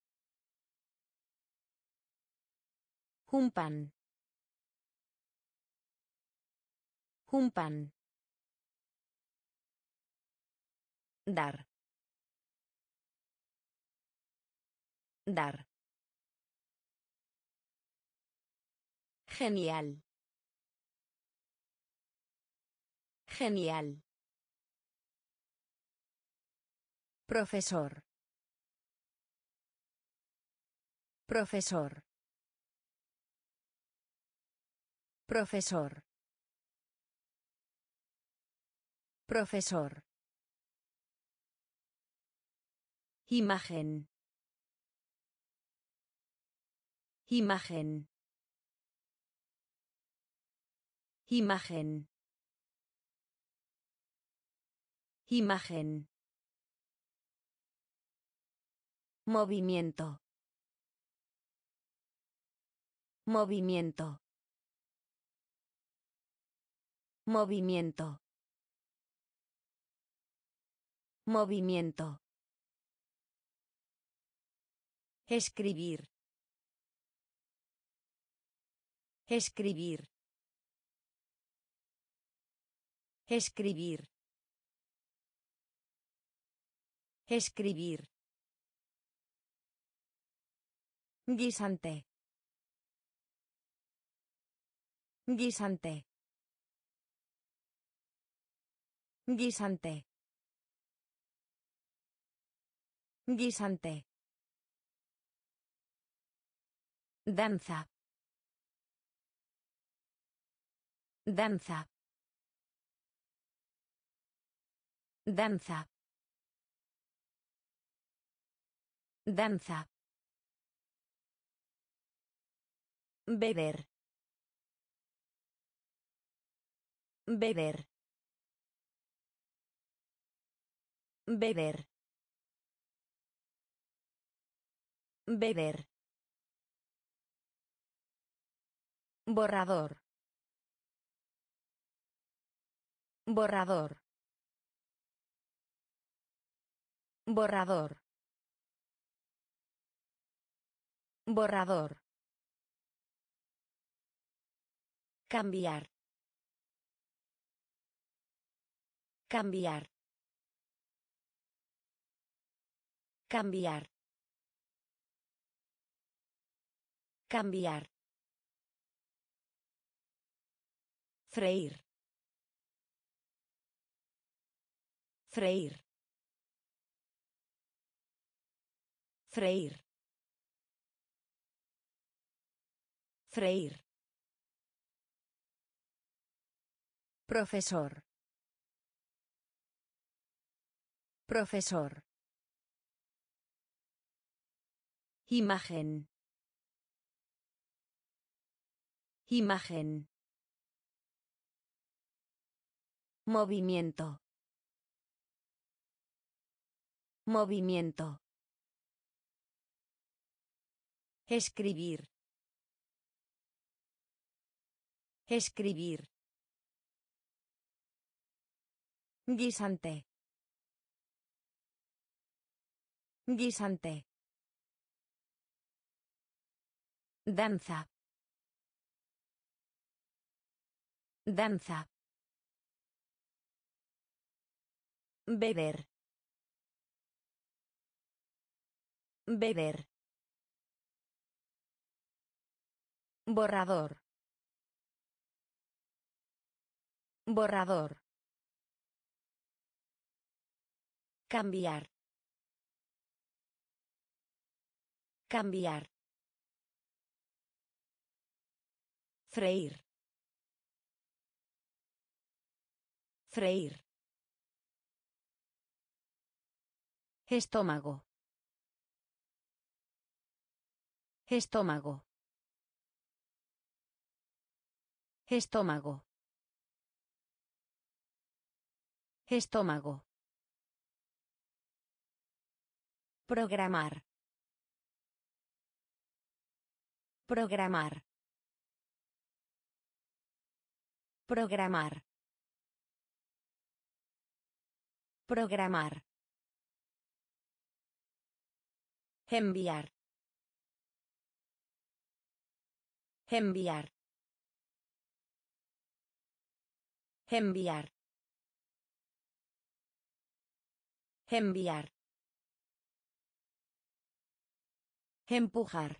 Un pan. Un pan. Dar. Dar. Genial. Genial. Profesor. Profesor. Profesor. Profesor. Imagen. Imagen. Imagen. Imagen. Movimiento. Movimiento. Movimiento. Movimiento. Escribir. Escribir. Escribir. Escribir. Guisante. Guisante. Guisante. Guisante. Danza. Danza. Danza. Danza. Beber. Beber. Beber. Beber. Borrador. Borrador. Borrador. Borrador. Cambiar. Cambiar. Cambiar. Cambiar. Freír. Freír. Freír. Freír. Profesor. Profesor. Imagen. Imagen. Movimiento. Movimiento. Escribir. Escribir. Guisante. Guisante. Danza. Danza. Beber. Beber. Borrador. Borrador. Cambiar. Cambiar. Freír. Freír. Estómago. Estómago. Estómago. Estómago. Programar. Programar. Programar. Programar. Enviar. Enviar. Enviar. Enviar. Empujar.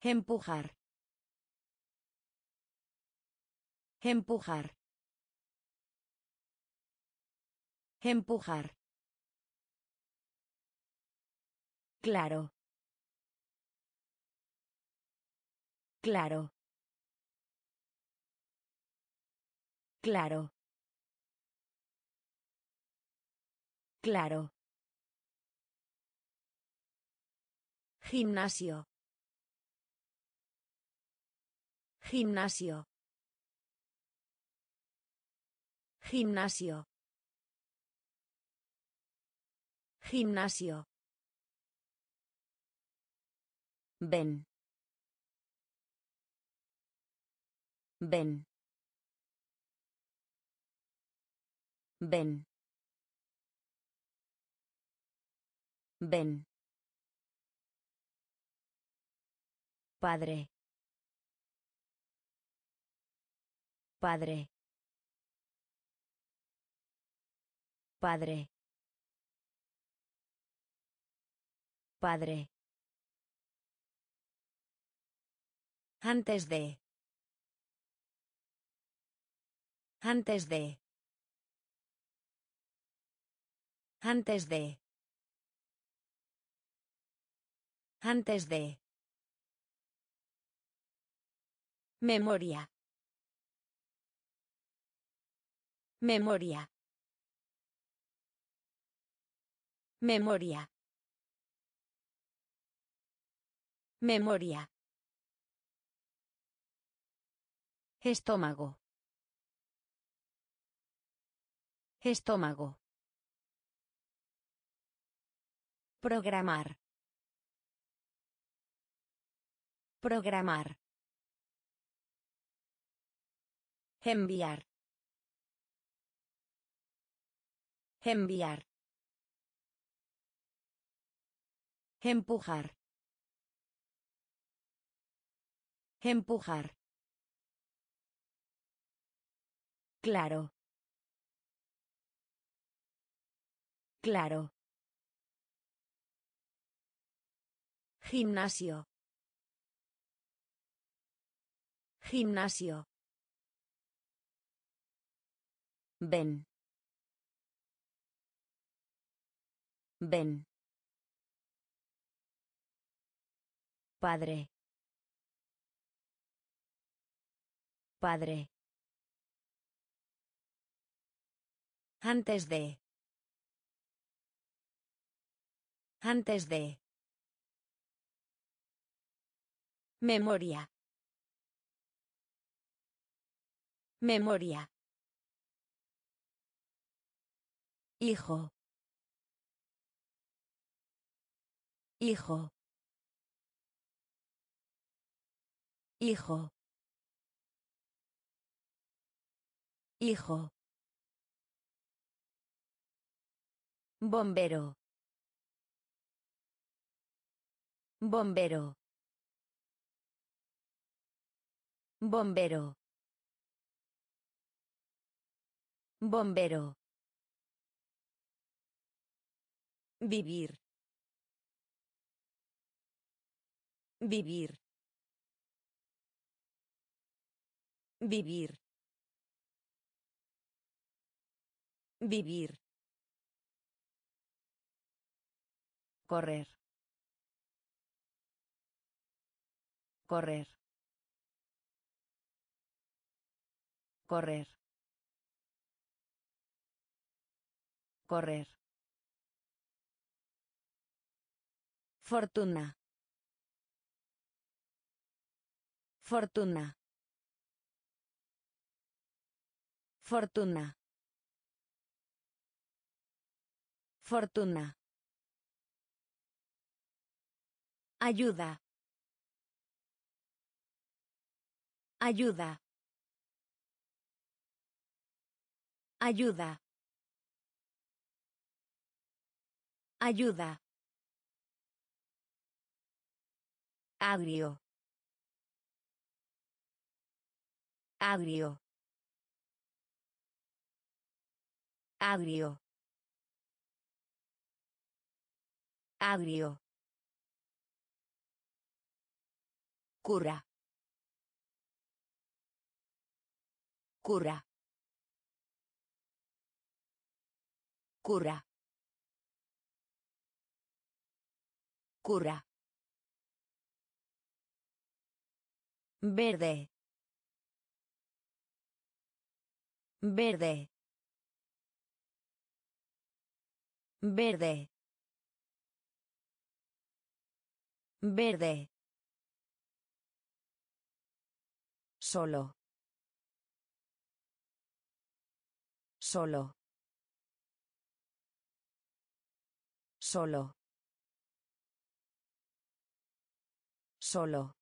Empujar. Empujar. Empujar. Claro. Claro. Claro. Claro. Gimnasio. Gimnasio. Gimnasio. Gimnasio. Ven. Ven. Ven. Ven. Padre. Padre. Padre. Padre. Antes de. Antes de. Antes de. Antes de. Memoria. Memoria. Memoria. Memoria. Estómago. Estómago. Programar. Programar. Enviar. Enviar. Empujar. Empujar. Claro. Claro. Gimnasio. Gimnasio. Ven. Ven. Padre. Padre. Antes de. Antes de. Memoria. Memoria. Hijo. Hijo. Hijo. Hijo. Bombero. Bombero. Bombero. Bombero. Vivir. Vivir. Vivir. Vivir. Correr. Correr. Correr. Correr. Fortuna. Fortuna. Fortuna. Fortuna. Ayuda. Ayuda. Ayuda. Ayuda. Agrio. Agrio. Agrio. Agrio. Cura. Cura. Cura. Cura. Verde. Verde. Verde. Verde. Solo. Solo. Solo. Solo.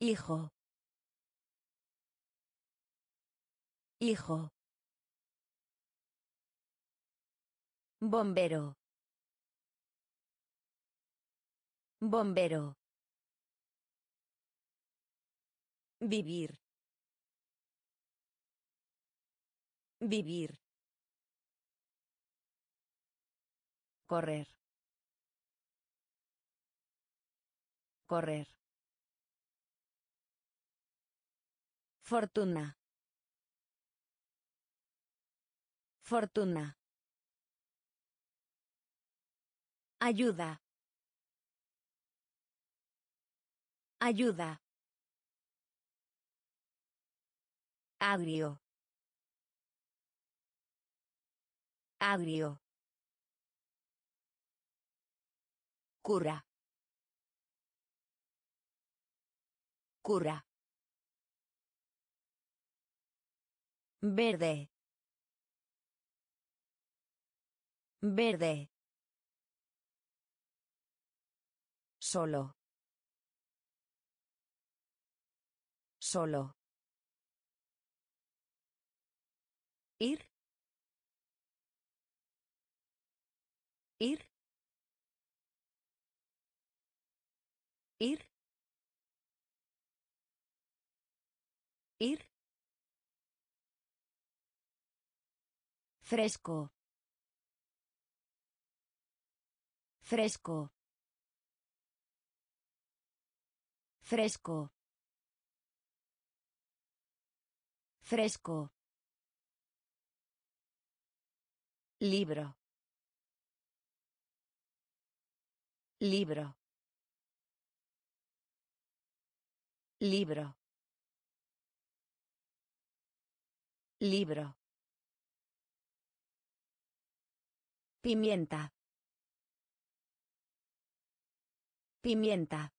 Hijo. Hijo. Bombero. Bombero. Vivir. Vivir. Correr. Correr. Fortuna. Fortuna. Ayuda. Ayuda. Agrio. Agrio. Cura. Cura. Verde. Verde. Solo. Solo. Ir. Ir. Ir. Ir. Fresco. Fresco. Fresco. Fresco. Libro. Libro. Libro. Libro. Pimienta. Pimienta.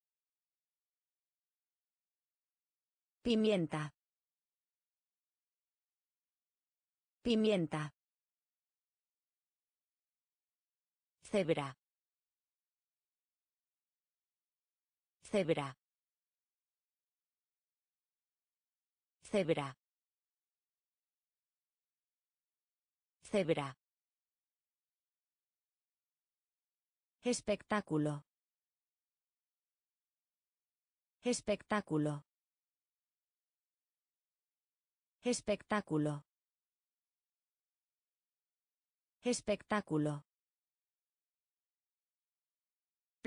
Pimienta. Pimienta. Cebra. Cebra. Cebra. Cebra. Espectáculo. Espectáculo. Espectáculo. Espectáculo.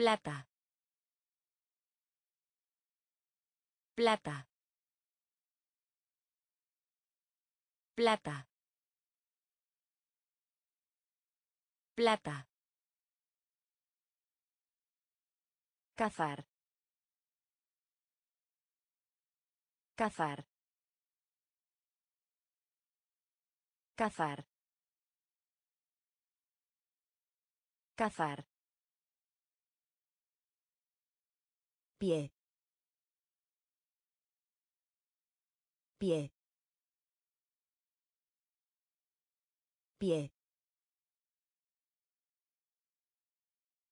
Plata. Plata. Plata. Plata. Cazar. Cazar. Cazar. Cazar. Pie. Pie. Pie.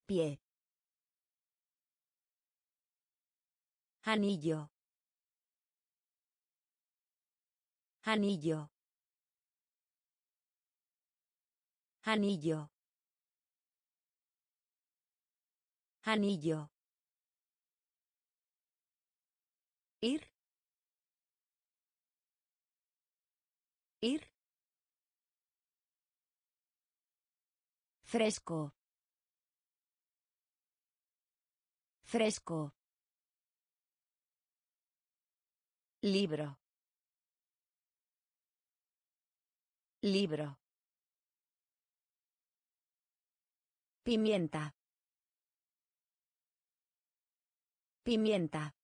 Pie. Anillo. Anillo. Anillo. Anillo. Ir. Ir. Fresco. Fresco. Libro. Libro. Pimienta. Pimienta.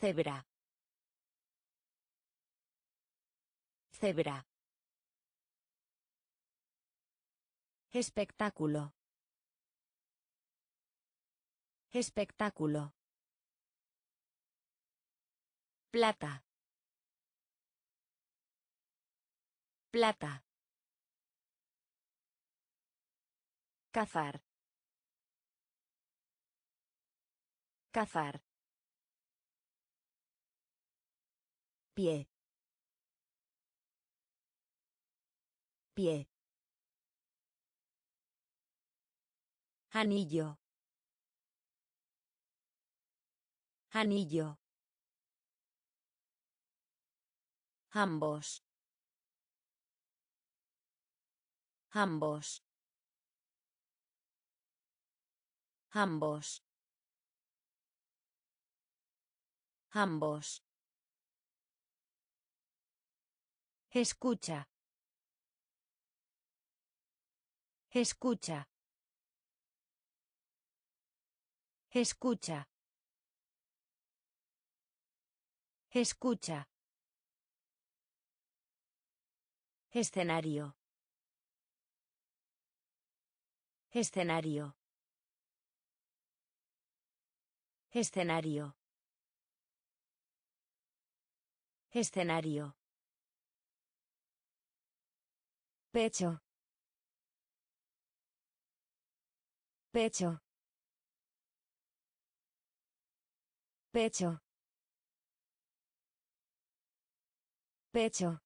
Cebra. Cebra. Espectáculo. Espectáculo. Plata. Plata. Cazar. Cazar. Pie. Pie. Anillo. Anillo. Ambos. Ambos. Ambos. Ambos. Escucha. Escucha. Escucha. Escucha. Escenario. Escenario. Escenario. Escenario. Pecho. Pecho. Pecho. Pecho.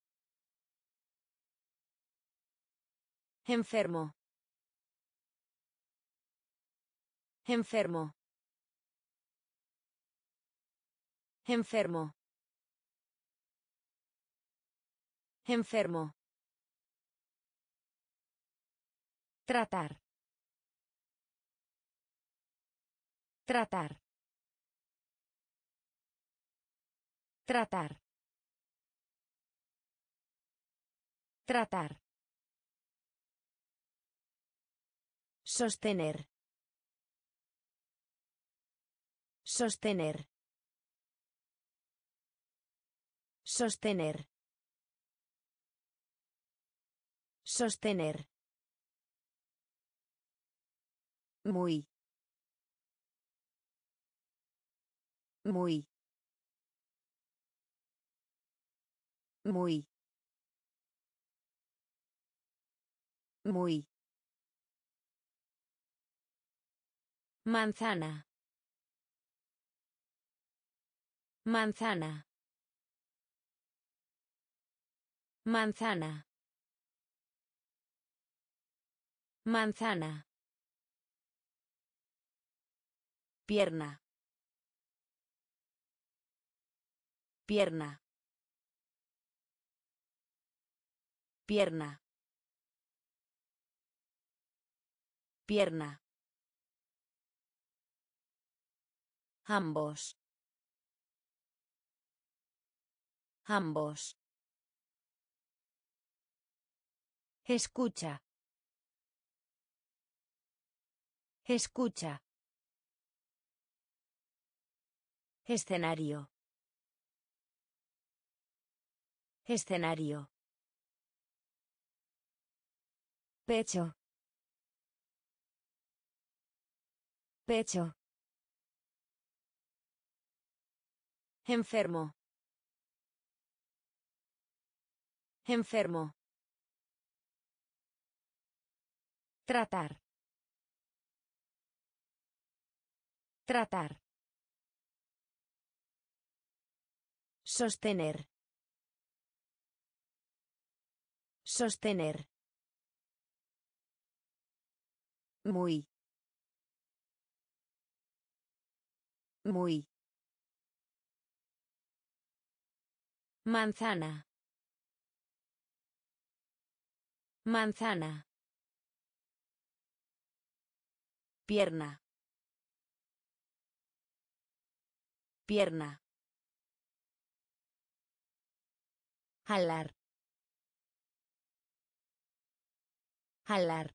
Enfermo. Enfermo. Enfermo. Enfermo. Tratar. Tratar. Tratar. Tratar. Sostener. Sostener. Sostener. Sostener. Muy. Muy. Muy. Muy. Manzana. Manzana. Manzana. Manzana. Pierna. Pierna. Pierna. Pierna. Ambos. Ambos. Escucha. Escucha. Escenario. Escenario. pecho pecho Enfermo. Enfermo. tratar tratar Sostener. Sostener. Muy. Muy. Manzana. Manzana. Pierna. Pierna. Jalar. Jalar.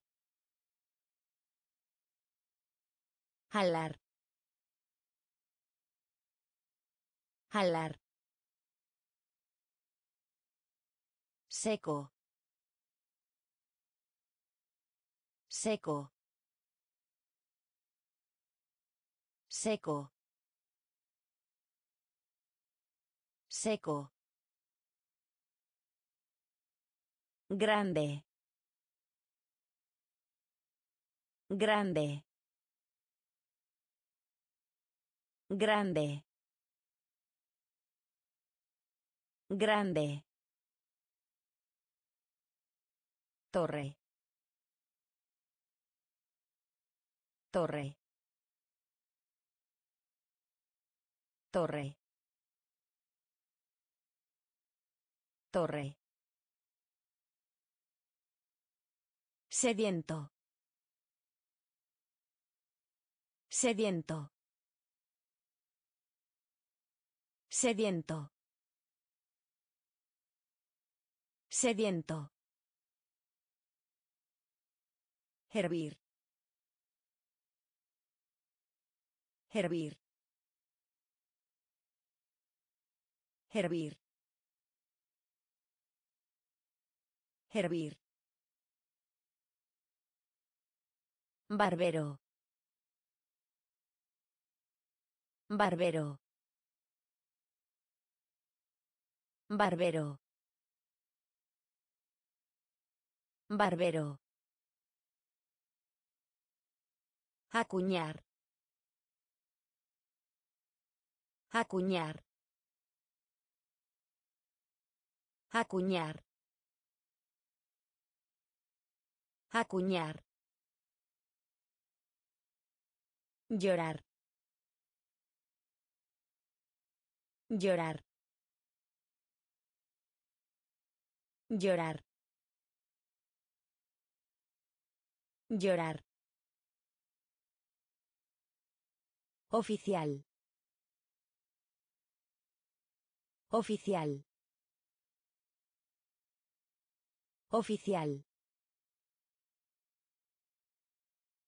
Jalar. Jalar. Seco. Seco. Seco. Seco. Grande. Grande. Grande. Grande. Torre. Torre. Torre. Torre. Sediento. Sediento. Sediento. Sediento. Hervir. Hervir. Hervir. Hervir. Barbero. Barbero. Barbero. Barbero. Acuñar. Acuñar. Acuñar. Acuñar. Llorar. Llorar. Llorar. Llorar. Oficial. Oficial. Oficial.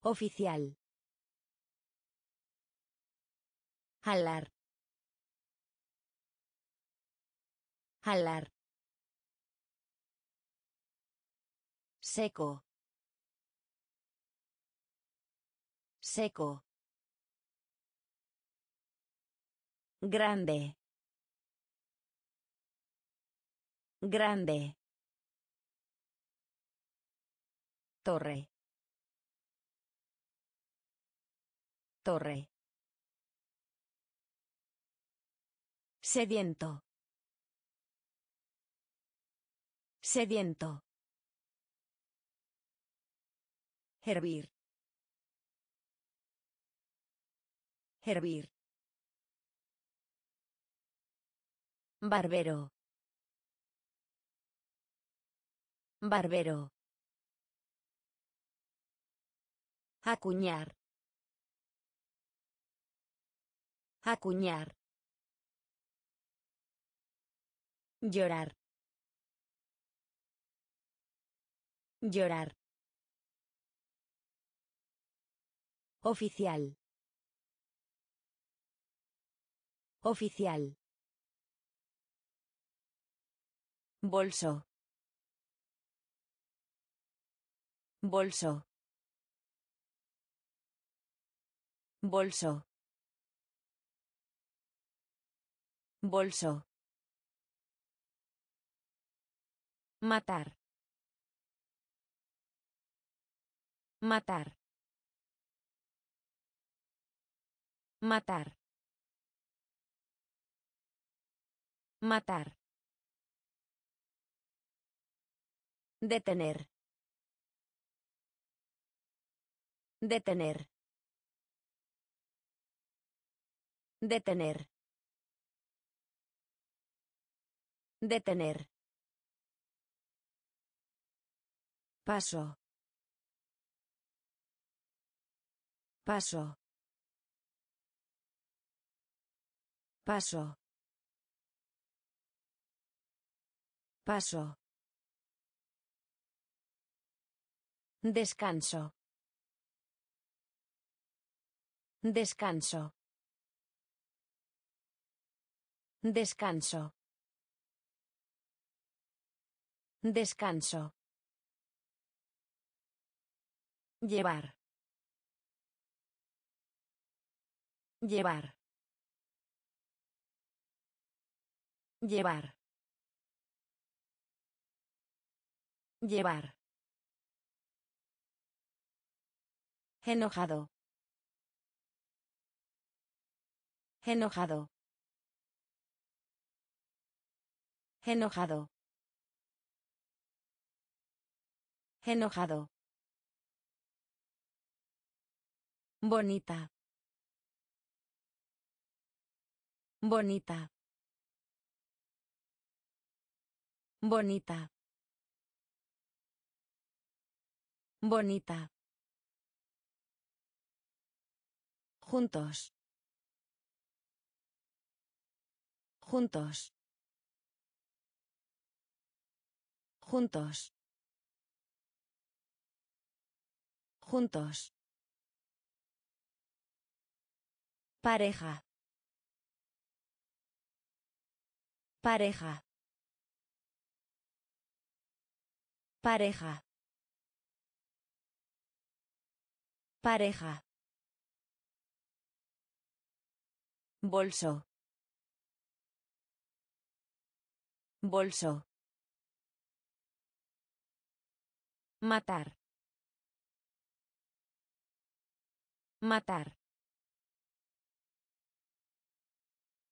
Oficial. Jalar. Jalar. Seco. Seco. Grande. Grande. Torre. Torre. Sediento. Sediento. Hervir. Hervir. Barbero. Barbero. Acuñar. Acuñar. Llorar. Llorar. Oficial. Oficial. Bolso. Bolso. Bolso. Bolso. Matar. Matar. Matar. Matar. Detener. Detener. Detener. Detener. Paso. Paso. Paso. Paso. Descanso. Descanso. Descanso. Descanso. Llevar. Llevar. Llevar. Llevar. Enojado. Enojado. Enojado. Enojado. Bonita. Bonita. Bonita. Bonita. Juntos. Juntos. Juntos. Juntos. Pareja. Pareja. Pareja. Pareja. Bolso. Bolso. Matar. Matar.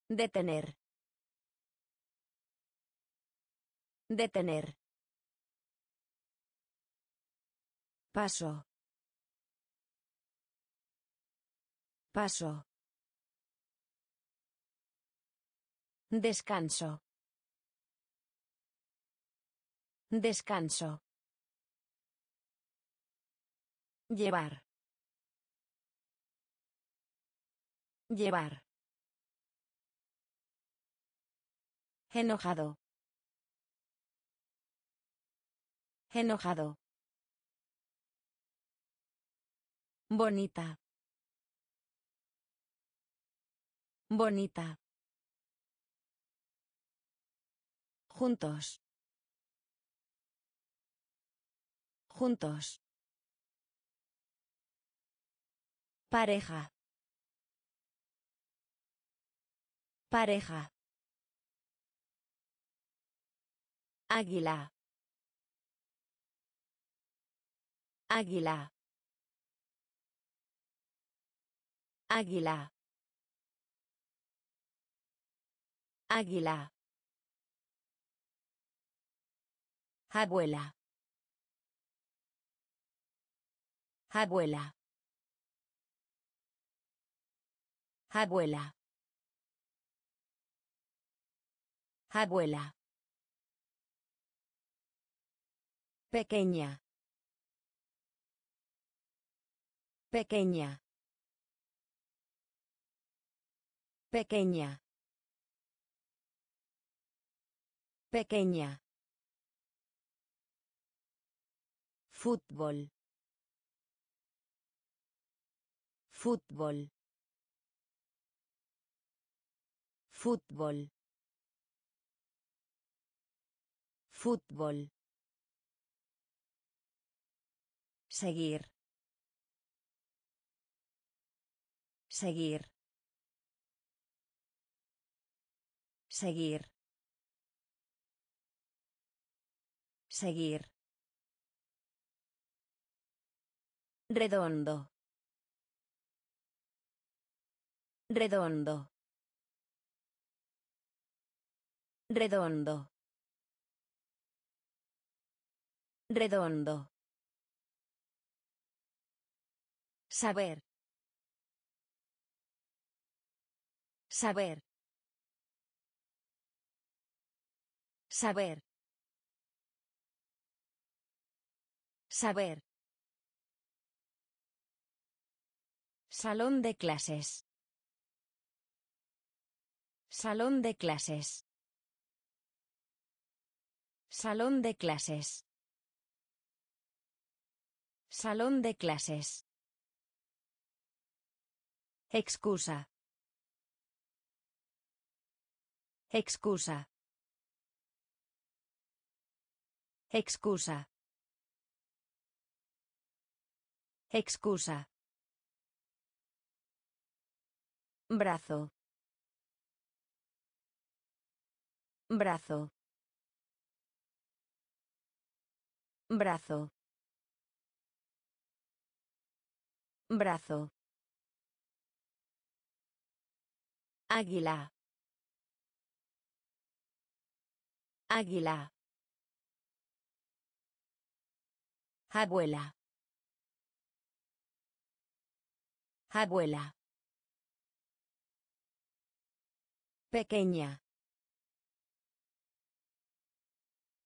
Detener. Detener. Paso. Paso. Descanso. Descanso. Llevar. Llevar. Enojado. Enojado. Bonita. Bonita. Juntos. Juntos. Pareja. Pareja. Águila. Águila. Águila. Águila. Abuela. Abuela. Abuela. Abuela. Pequeña. Pequeña. Pequeña. Pequeña. Fútbol. Fútbol. Fútbol. Fútbol. Seguir. Seguir. Seguir. Seguir. Redondo. Redondo. Redondo. Redondo. Saber. Saber. Saber. Saber. Salón de clases. Salón de clases. Salón de clases. Salón de clases. Excusa. Excusa. Excusa. Excusa. Brazo. Brazo. Brazo. Brazo. Águila. Águila. Abuela. Abuela. Pequeña.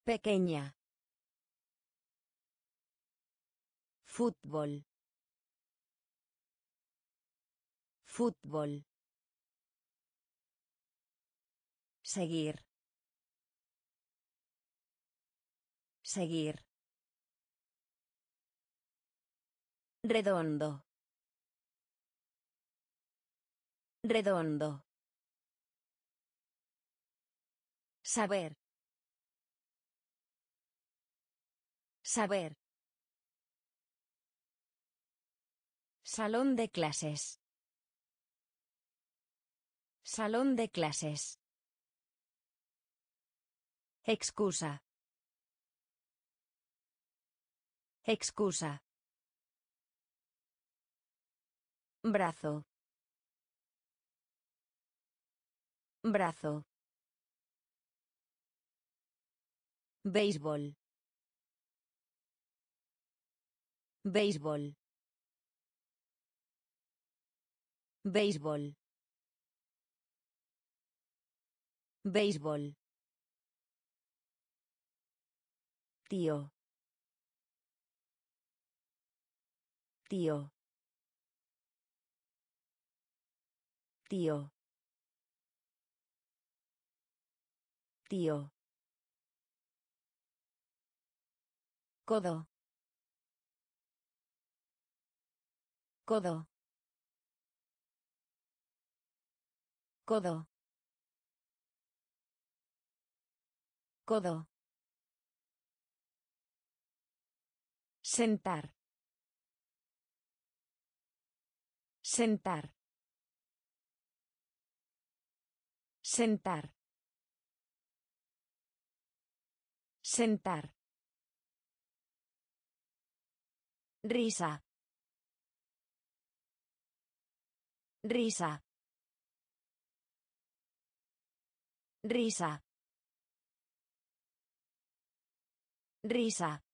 Pequeña. Fútbol. Fútbol. Seguir. Seguir. Redondo. Redondo. Saber. Saber. Salón de clases. Salón de clases. Excusa. Excusa. Brazo. Brazo. Béisbol. Béisbol. Béisbol. Béisbol. Tío. Tío. Tío. Tío. Codo. Codo. Codo. Codo. Sentar. Sentar. Sentar. Sentar. Risa. Risa. Risa. Risa.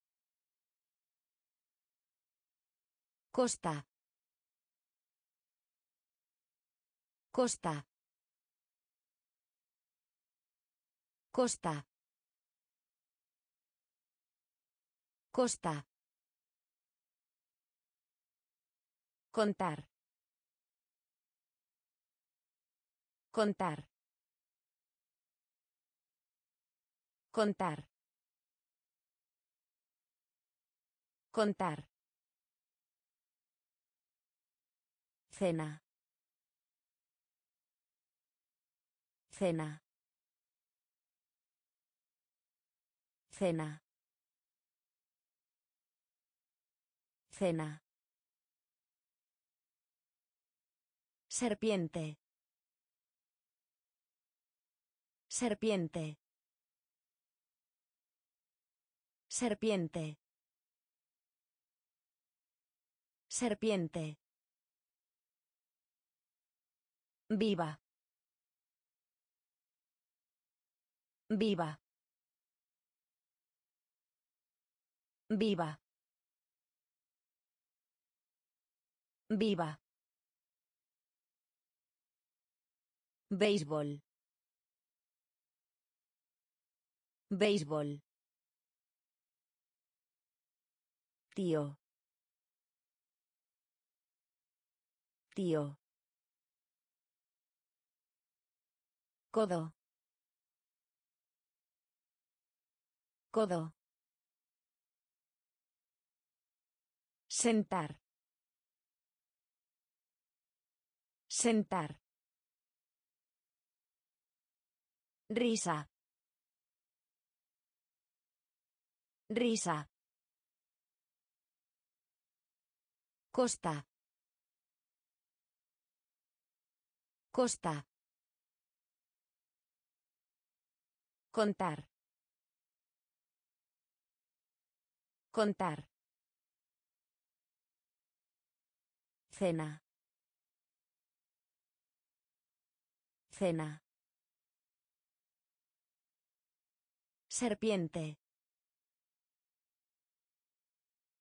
Costa. Costa. Costa. Costa. Contar. Contar. Contar. Contar. Cena. Cena. Cena. Cena. Serpiente. Serpiente. Serpiente. Serpiente. Viva. Viva. Viva. Viva. Béisbol. Béisbol. Tío. Tío. Codo. Codo. Sentar. Sentar. Risa. Risa. Costa. Costa. Contar. Contar. Cena. Cena. Serpiente.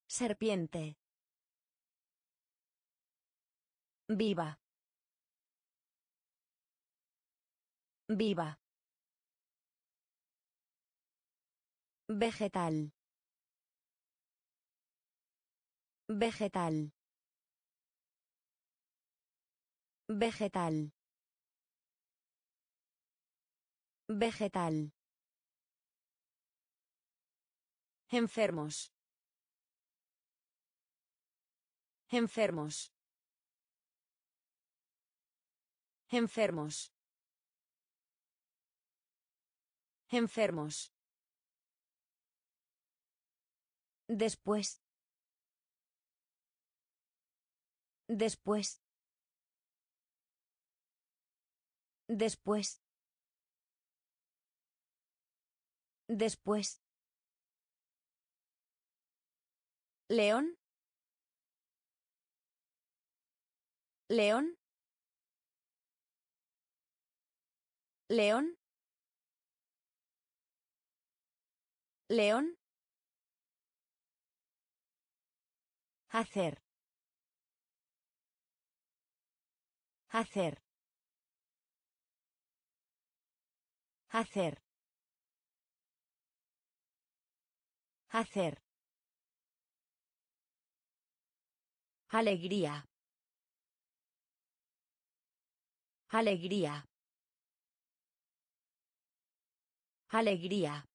Serpiente. Viva. Viva. Vegetal. Vegetal. Vegetal. Vegetal. Enfermos. Enfermos. Enfermos. Enfermos. Después. Después. Después. Después. León. León. León. León. Hacer. Hacer. Hacer. Hacer. Alegría. Alegría. Alegría.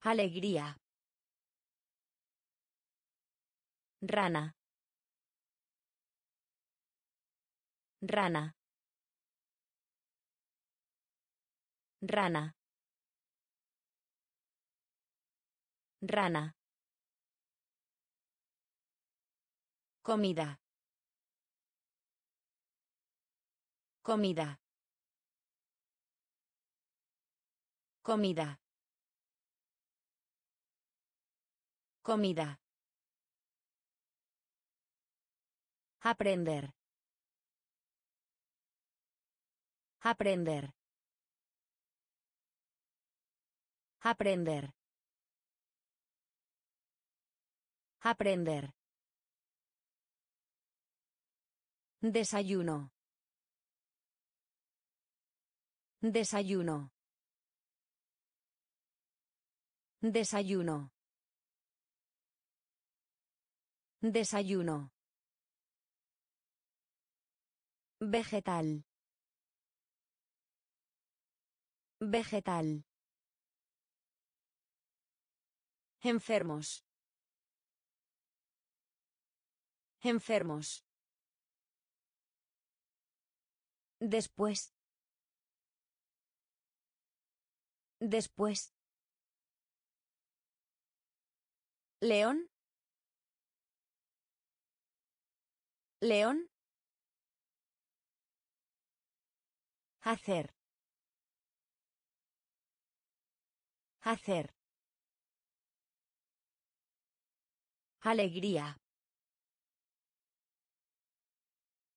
Alegría. Rana. Rana. Rana. Rana. Comida. Comida. Comida. Comida. Aprender. Aprender. Aprender. Aprender. Desayuno. Desayuno. Desayuno. Desayuno. Vegetal. Vegetal. Enfermos. Enfermos. Después. Después. León. León. Hacer. Hacer. Alegría.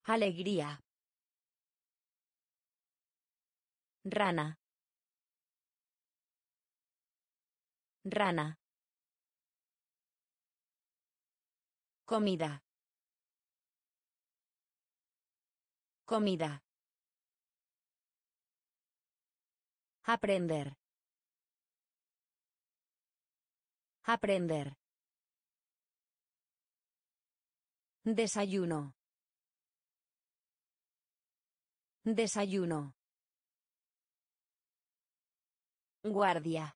Alegría. Rana. Rana. Comida. Comida. Aprender. Aprender. Desayuno. Desayuno. Guardia.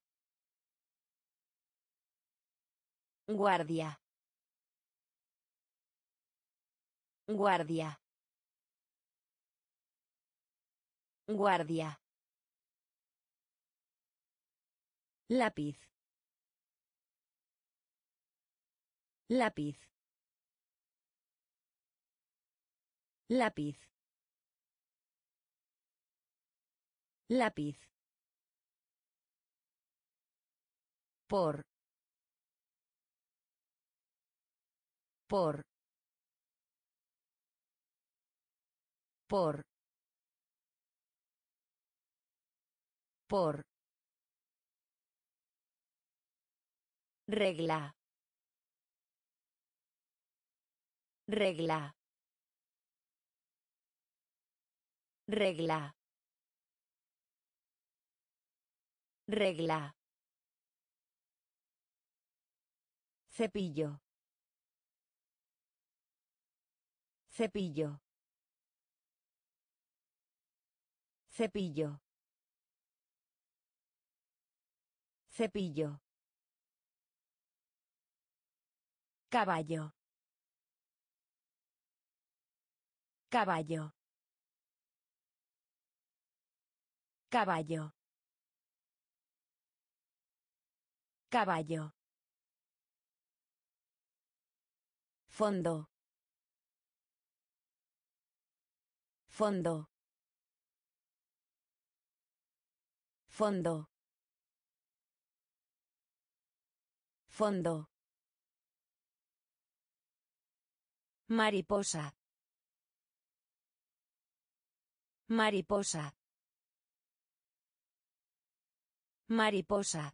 Guardia. Guardia. Guardia. Lápiz. Lápiz. Lápiz. Lápiz. Por. Por. Por. Por. Regla. Regla. Regla. Regla. Cepillo. Cepillo. Cepillo. Cepillo. Caballo. Caballo. Caballo. Caballo. Fondo. Fondo. Fondo. Fondo. Mariposa. Mariposa. Mariposa.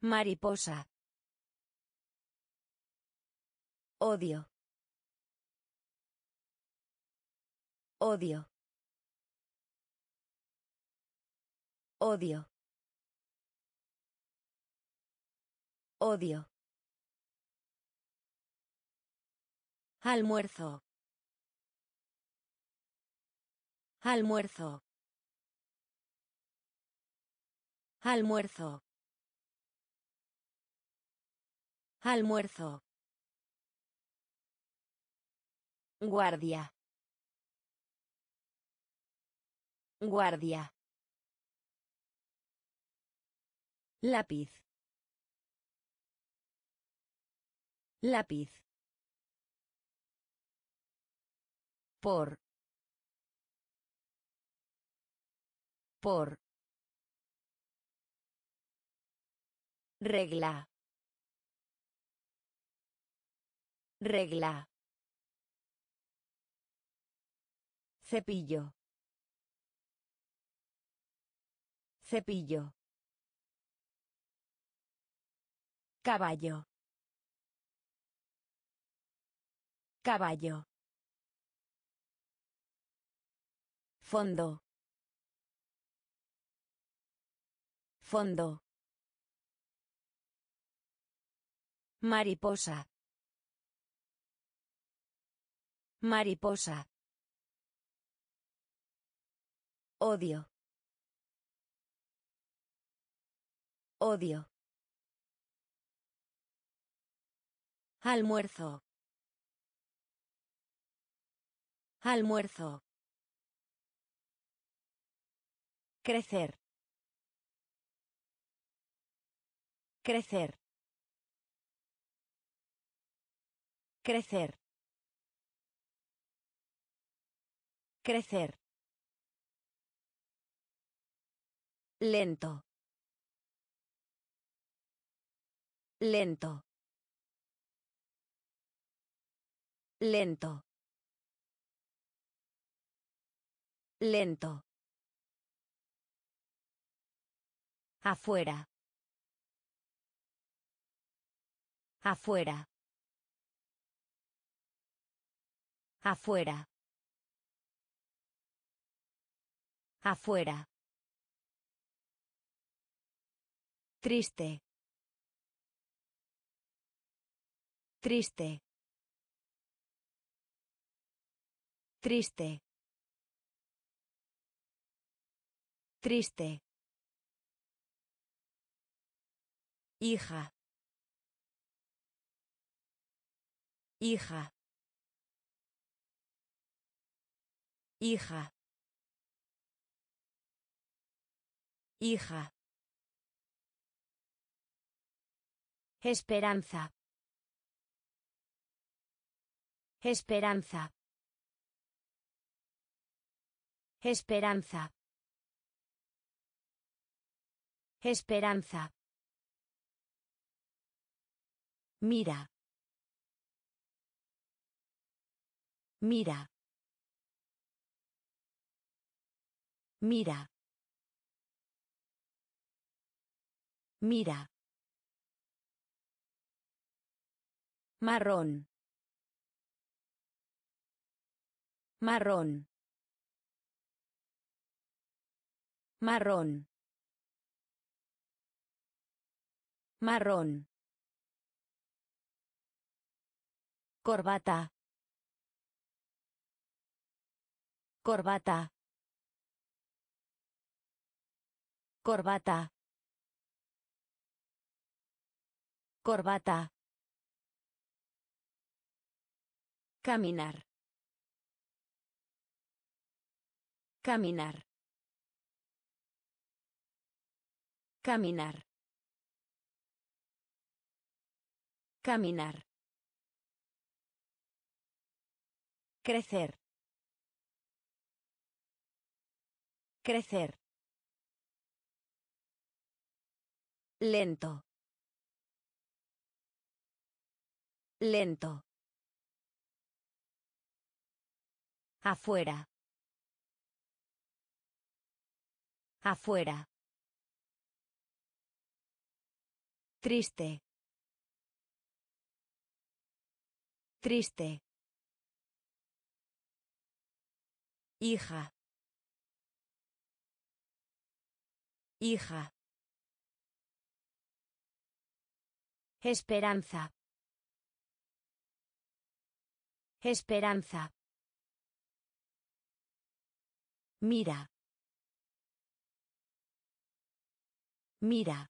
Mariposa. Odio. Odio. Odio. Odio. Almuerzo. Almuerzo. Almuerzo. Almuerzo. Guardia. Guardia. Lápiz. Lápiz. Por. Por. Regla. Regla. Cepillo. Cepillo. Caballo. Caballo. Fondo. Fondo. Mariposa. Mariposa. Odio. Odio. Almuerzo. Almuerzo. Crecer. Crecer. Crecer. Crecer. Lento. Lento. Lento. Lento. Afuera. Afuera. Afuera. Afuera. Triste. Triste. Triste. Triste. Hija. Hija. Hija. Hija. Esperanza. Esperanza. Esperanza. Esperanza. Mira. Mira. Mira. Mira. Marrón. Marrón. Marrón. Marrón. Corbata. Corbata. Corbata. Corbata. Caminar. Caminar. Caminar. Caminar. Crecer. Crecer. Lento. Lento. Afuera. Afuera. Triste. Triste. Hija. Hija. Esperanza. Esperanza. Mira. Mira.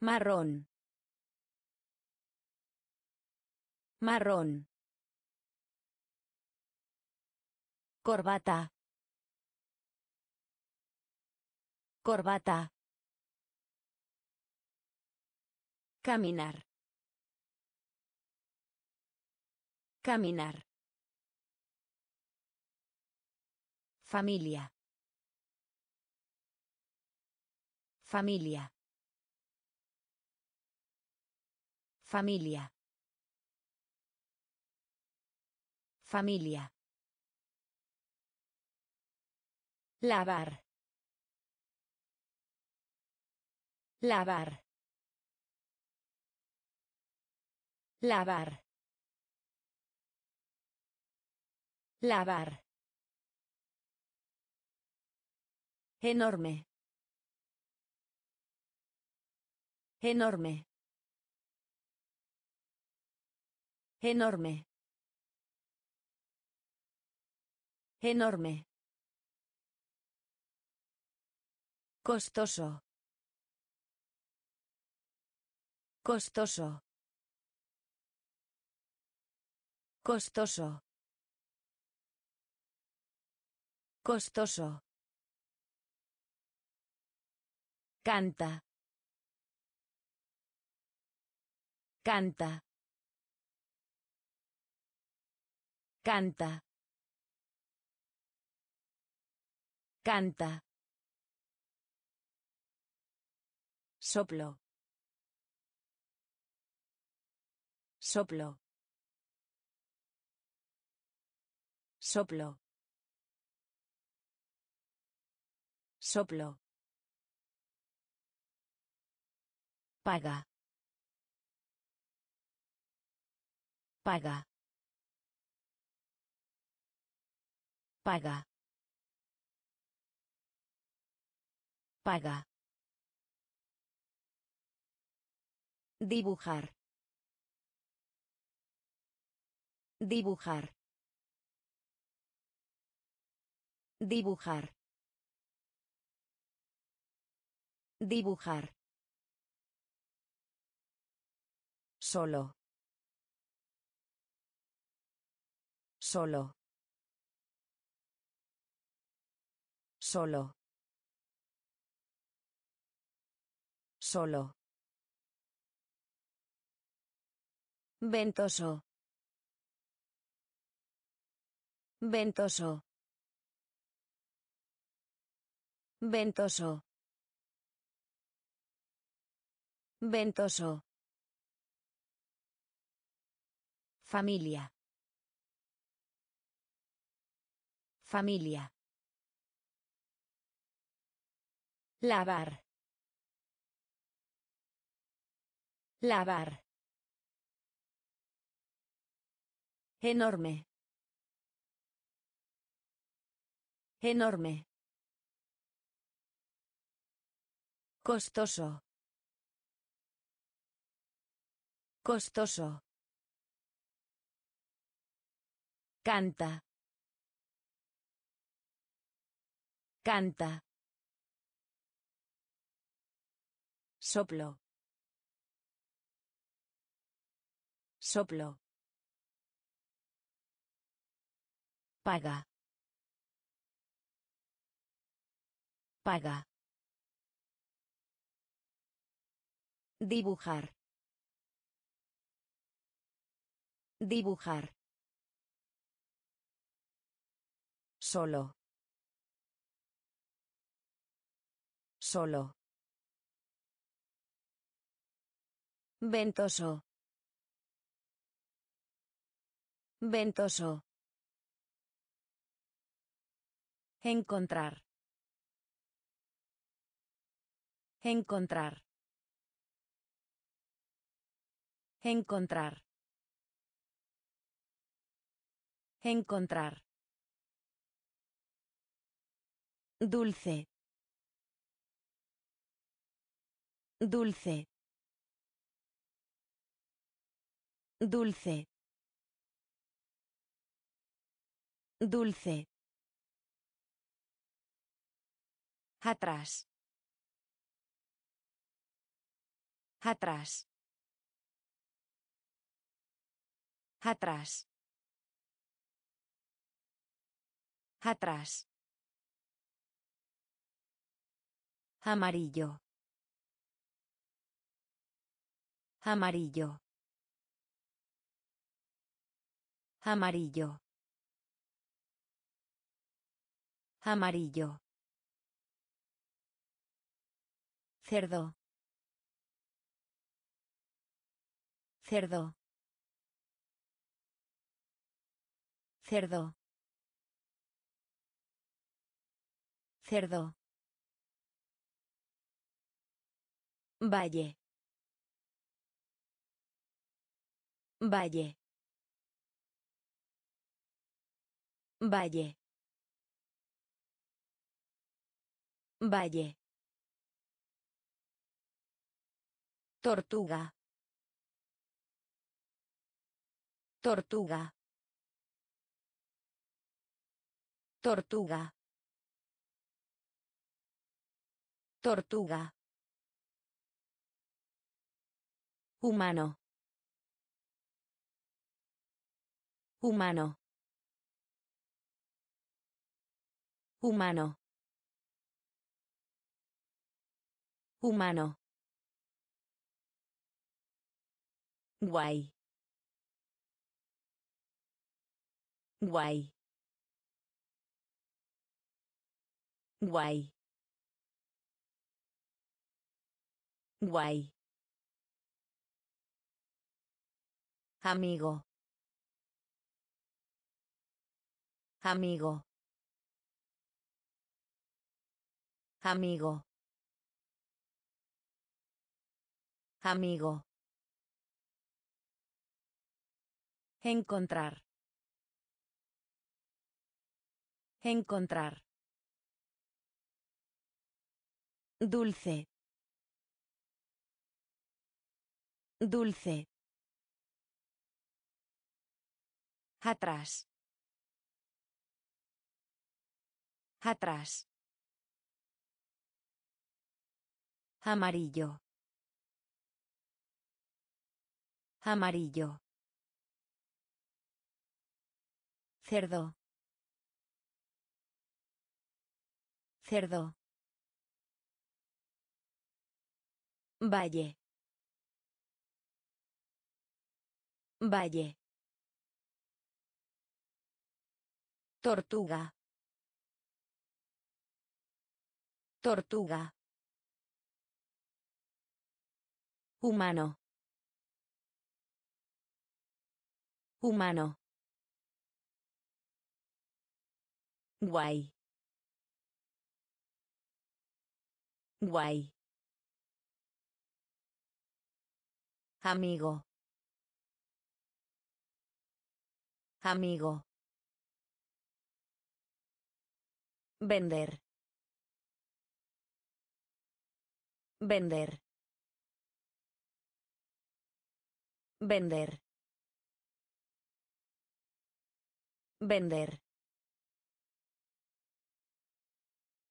Marrón. Marrón. Corbata. Corbata. Caminar. Caminar. Familia. Familia. Familia. Familia. Lavar. Lavar. Lavar. Lavar. Enorme. Enorme. Enorme. Enorme. Costoso. Costoso. Costoso. Costoso. Canta. Canta. Canta. Canta. Soplo. Soplo. Soplo. Soplo. Paga. Paga. Paga. Paga. Dibujar. Dibujar. Dibujar. Dibujar. Solo. Solo. Solo. Solo. Ventoso. Ventoso. Ventoso. Ventoso. Familia. Familia. Lavar. Lavar. Enorme. Enorme. Costoso. Costoso. Canta. Canta. Soplo. Soplo. Paga. Paga. Dibujar. Dibujar. Solo. Solo. Ventoso. Ventoso. Encontrar. Encontrar. Encontrar. Encontrar. Dulce. Dulce. Dulce. Dulce. Atrás. Atrás. Atrás. Atrás. Amarillo. Amarillo. Amarillo. Amarillo. Cerdo. Cerdo. Cerdo. Cerdo. Valle. Valle. Valle. Valle. Tortuga. Tortuga. Tortuga. Tortuga. Humano. Humano. Humano. Humano. Guay. Guay. Guay. Guay. Amigo. Amigo. Amigo. Amigo. Encontrar. Encontrar. Dulce. Dulce. Atrás. Atrás. Amarillo. Amarillo. Cerdo. Cerdo. Valle. Valle. Tortuga. Tortuga. Humano. Humano. Guay. Guay. Amigo. Amigo. Vender. Vender. Vender. Vender.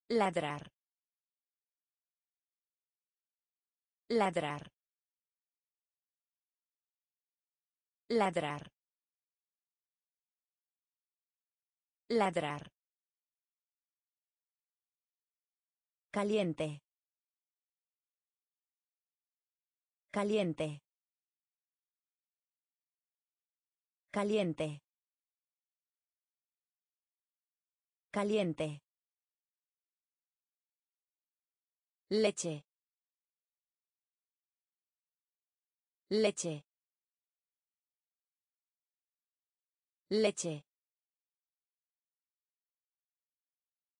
Ladrar. Ladrar. Ladrar. Ladrar. Caliente. Caliente. Caliente. Caliente. Leche. Leche. Leche.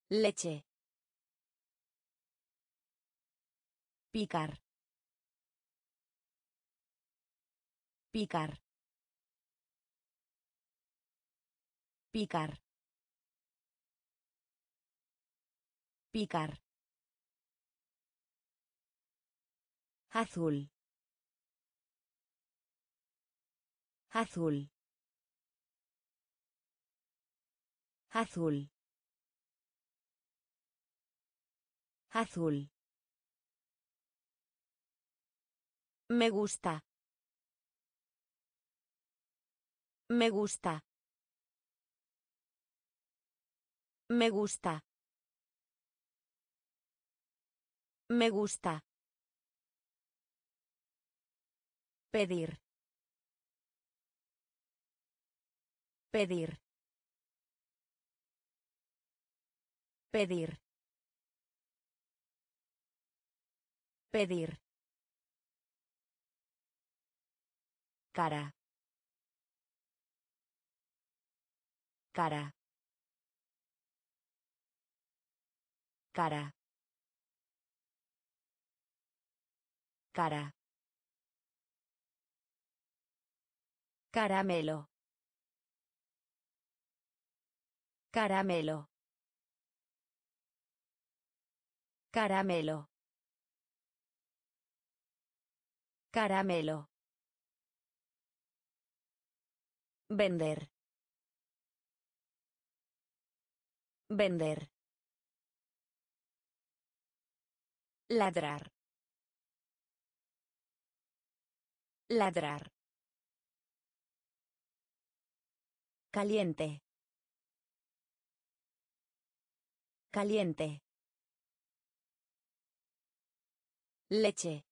Leche. Picar. Picar. Picar. Picar. Azul. Azul. Azul. Azul. Me gusta. Me gusta. Me gusta. Me gusta. Pedir. Pedir. Pedir. Pedir. Cara. Cara. Cara. Cara. Caramelo. Caramelo. Caramelo. Caramelo. Vender. Vender. Ladrar. Ladrar. Caliente. Caliente. Leche.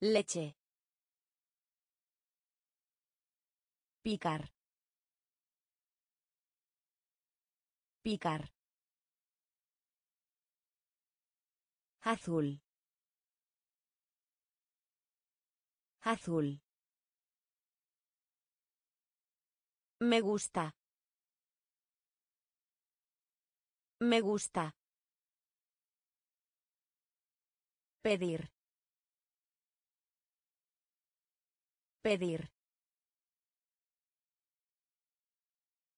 Leche. Picar. Picar. Azul. Azul. Me gusta. Me gusta. Pedir. Pedir.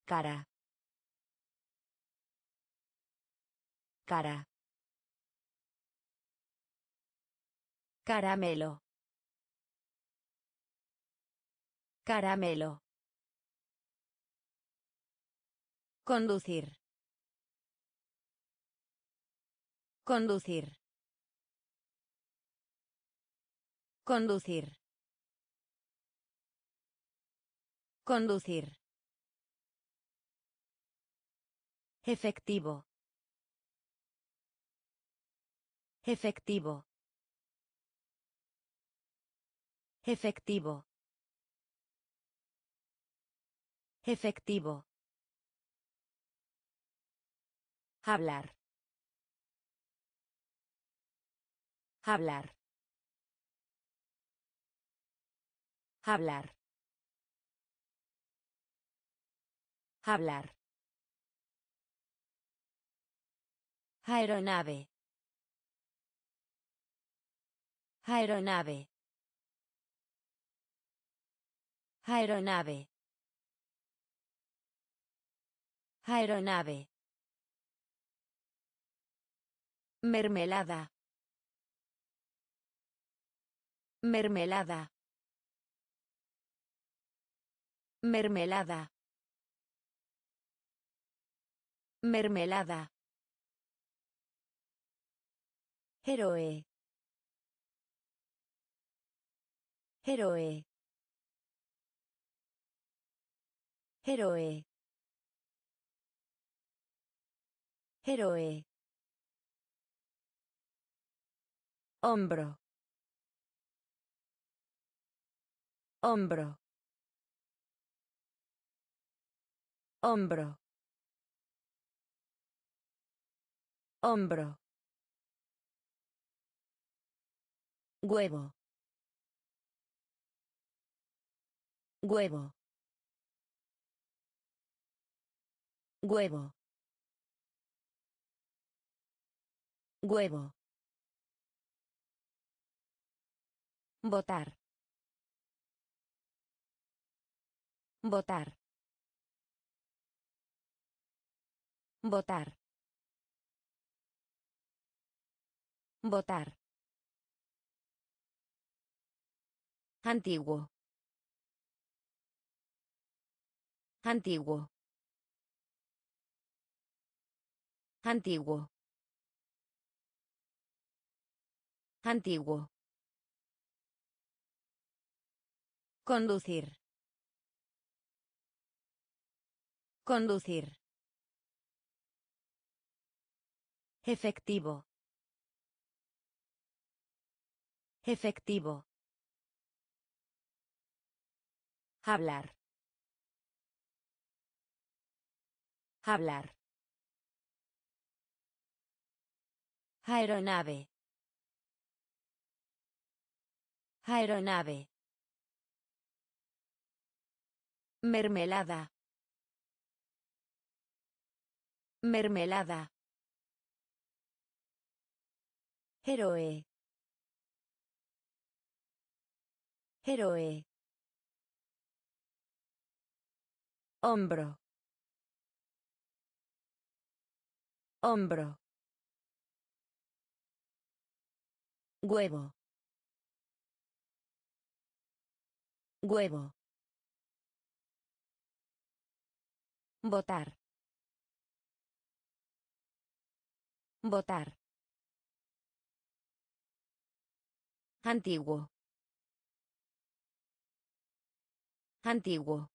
Cara. Cara. Caramelo. Caramelo. Conducir. Conducir. Conducir. Conducir. Efectivo. Efectivo. Efectivo. Efectivo. Hablar. Hablar. Hablar. Hablar. Aeronave. Aeronave. Aeronave. Aeronave. Mermelada. Mermelada. Mermelada. Mermelada. Héroe. Héroe. Héroe. Héroe. Hombro. Hombro. Hombro. Hombro. Huevo. Huevo. Huevo. Huevo. Votar. Votar. Votar. Votar. Antiguo. Antiguo. Antiguo. Antiguo. Conducir. Conducir. Efectivo. Efectivo. Hablar. Hablar. Aeronave. Aeronave. Mermelada. Mermelada. Héroe. Héroe. Hombro. Hombro. Huevo. Huevo. Votar. Votar. Antiguo. Antiguo.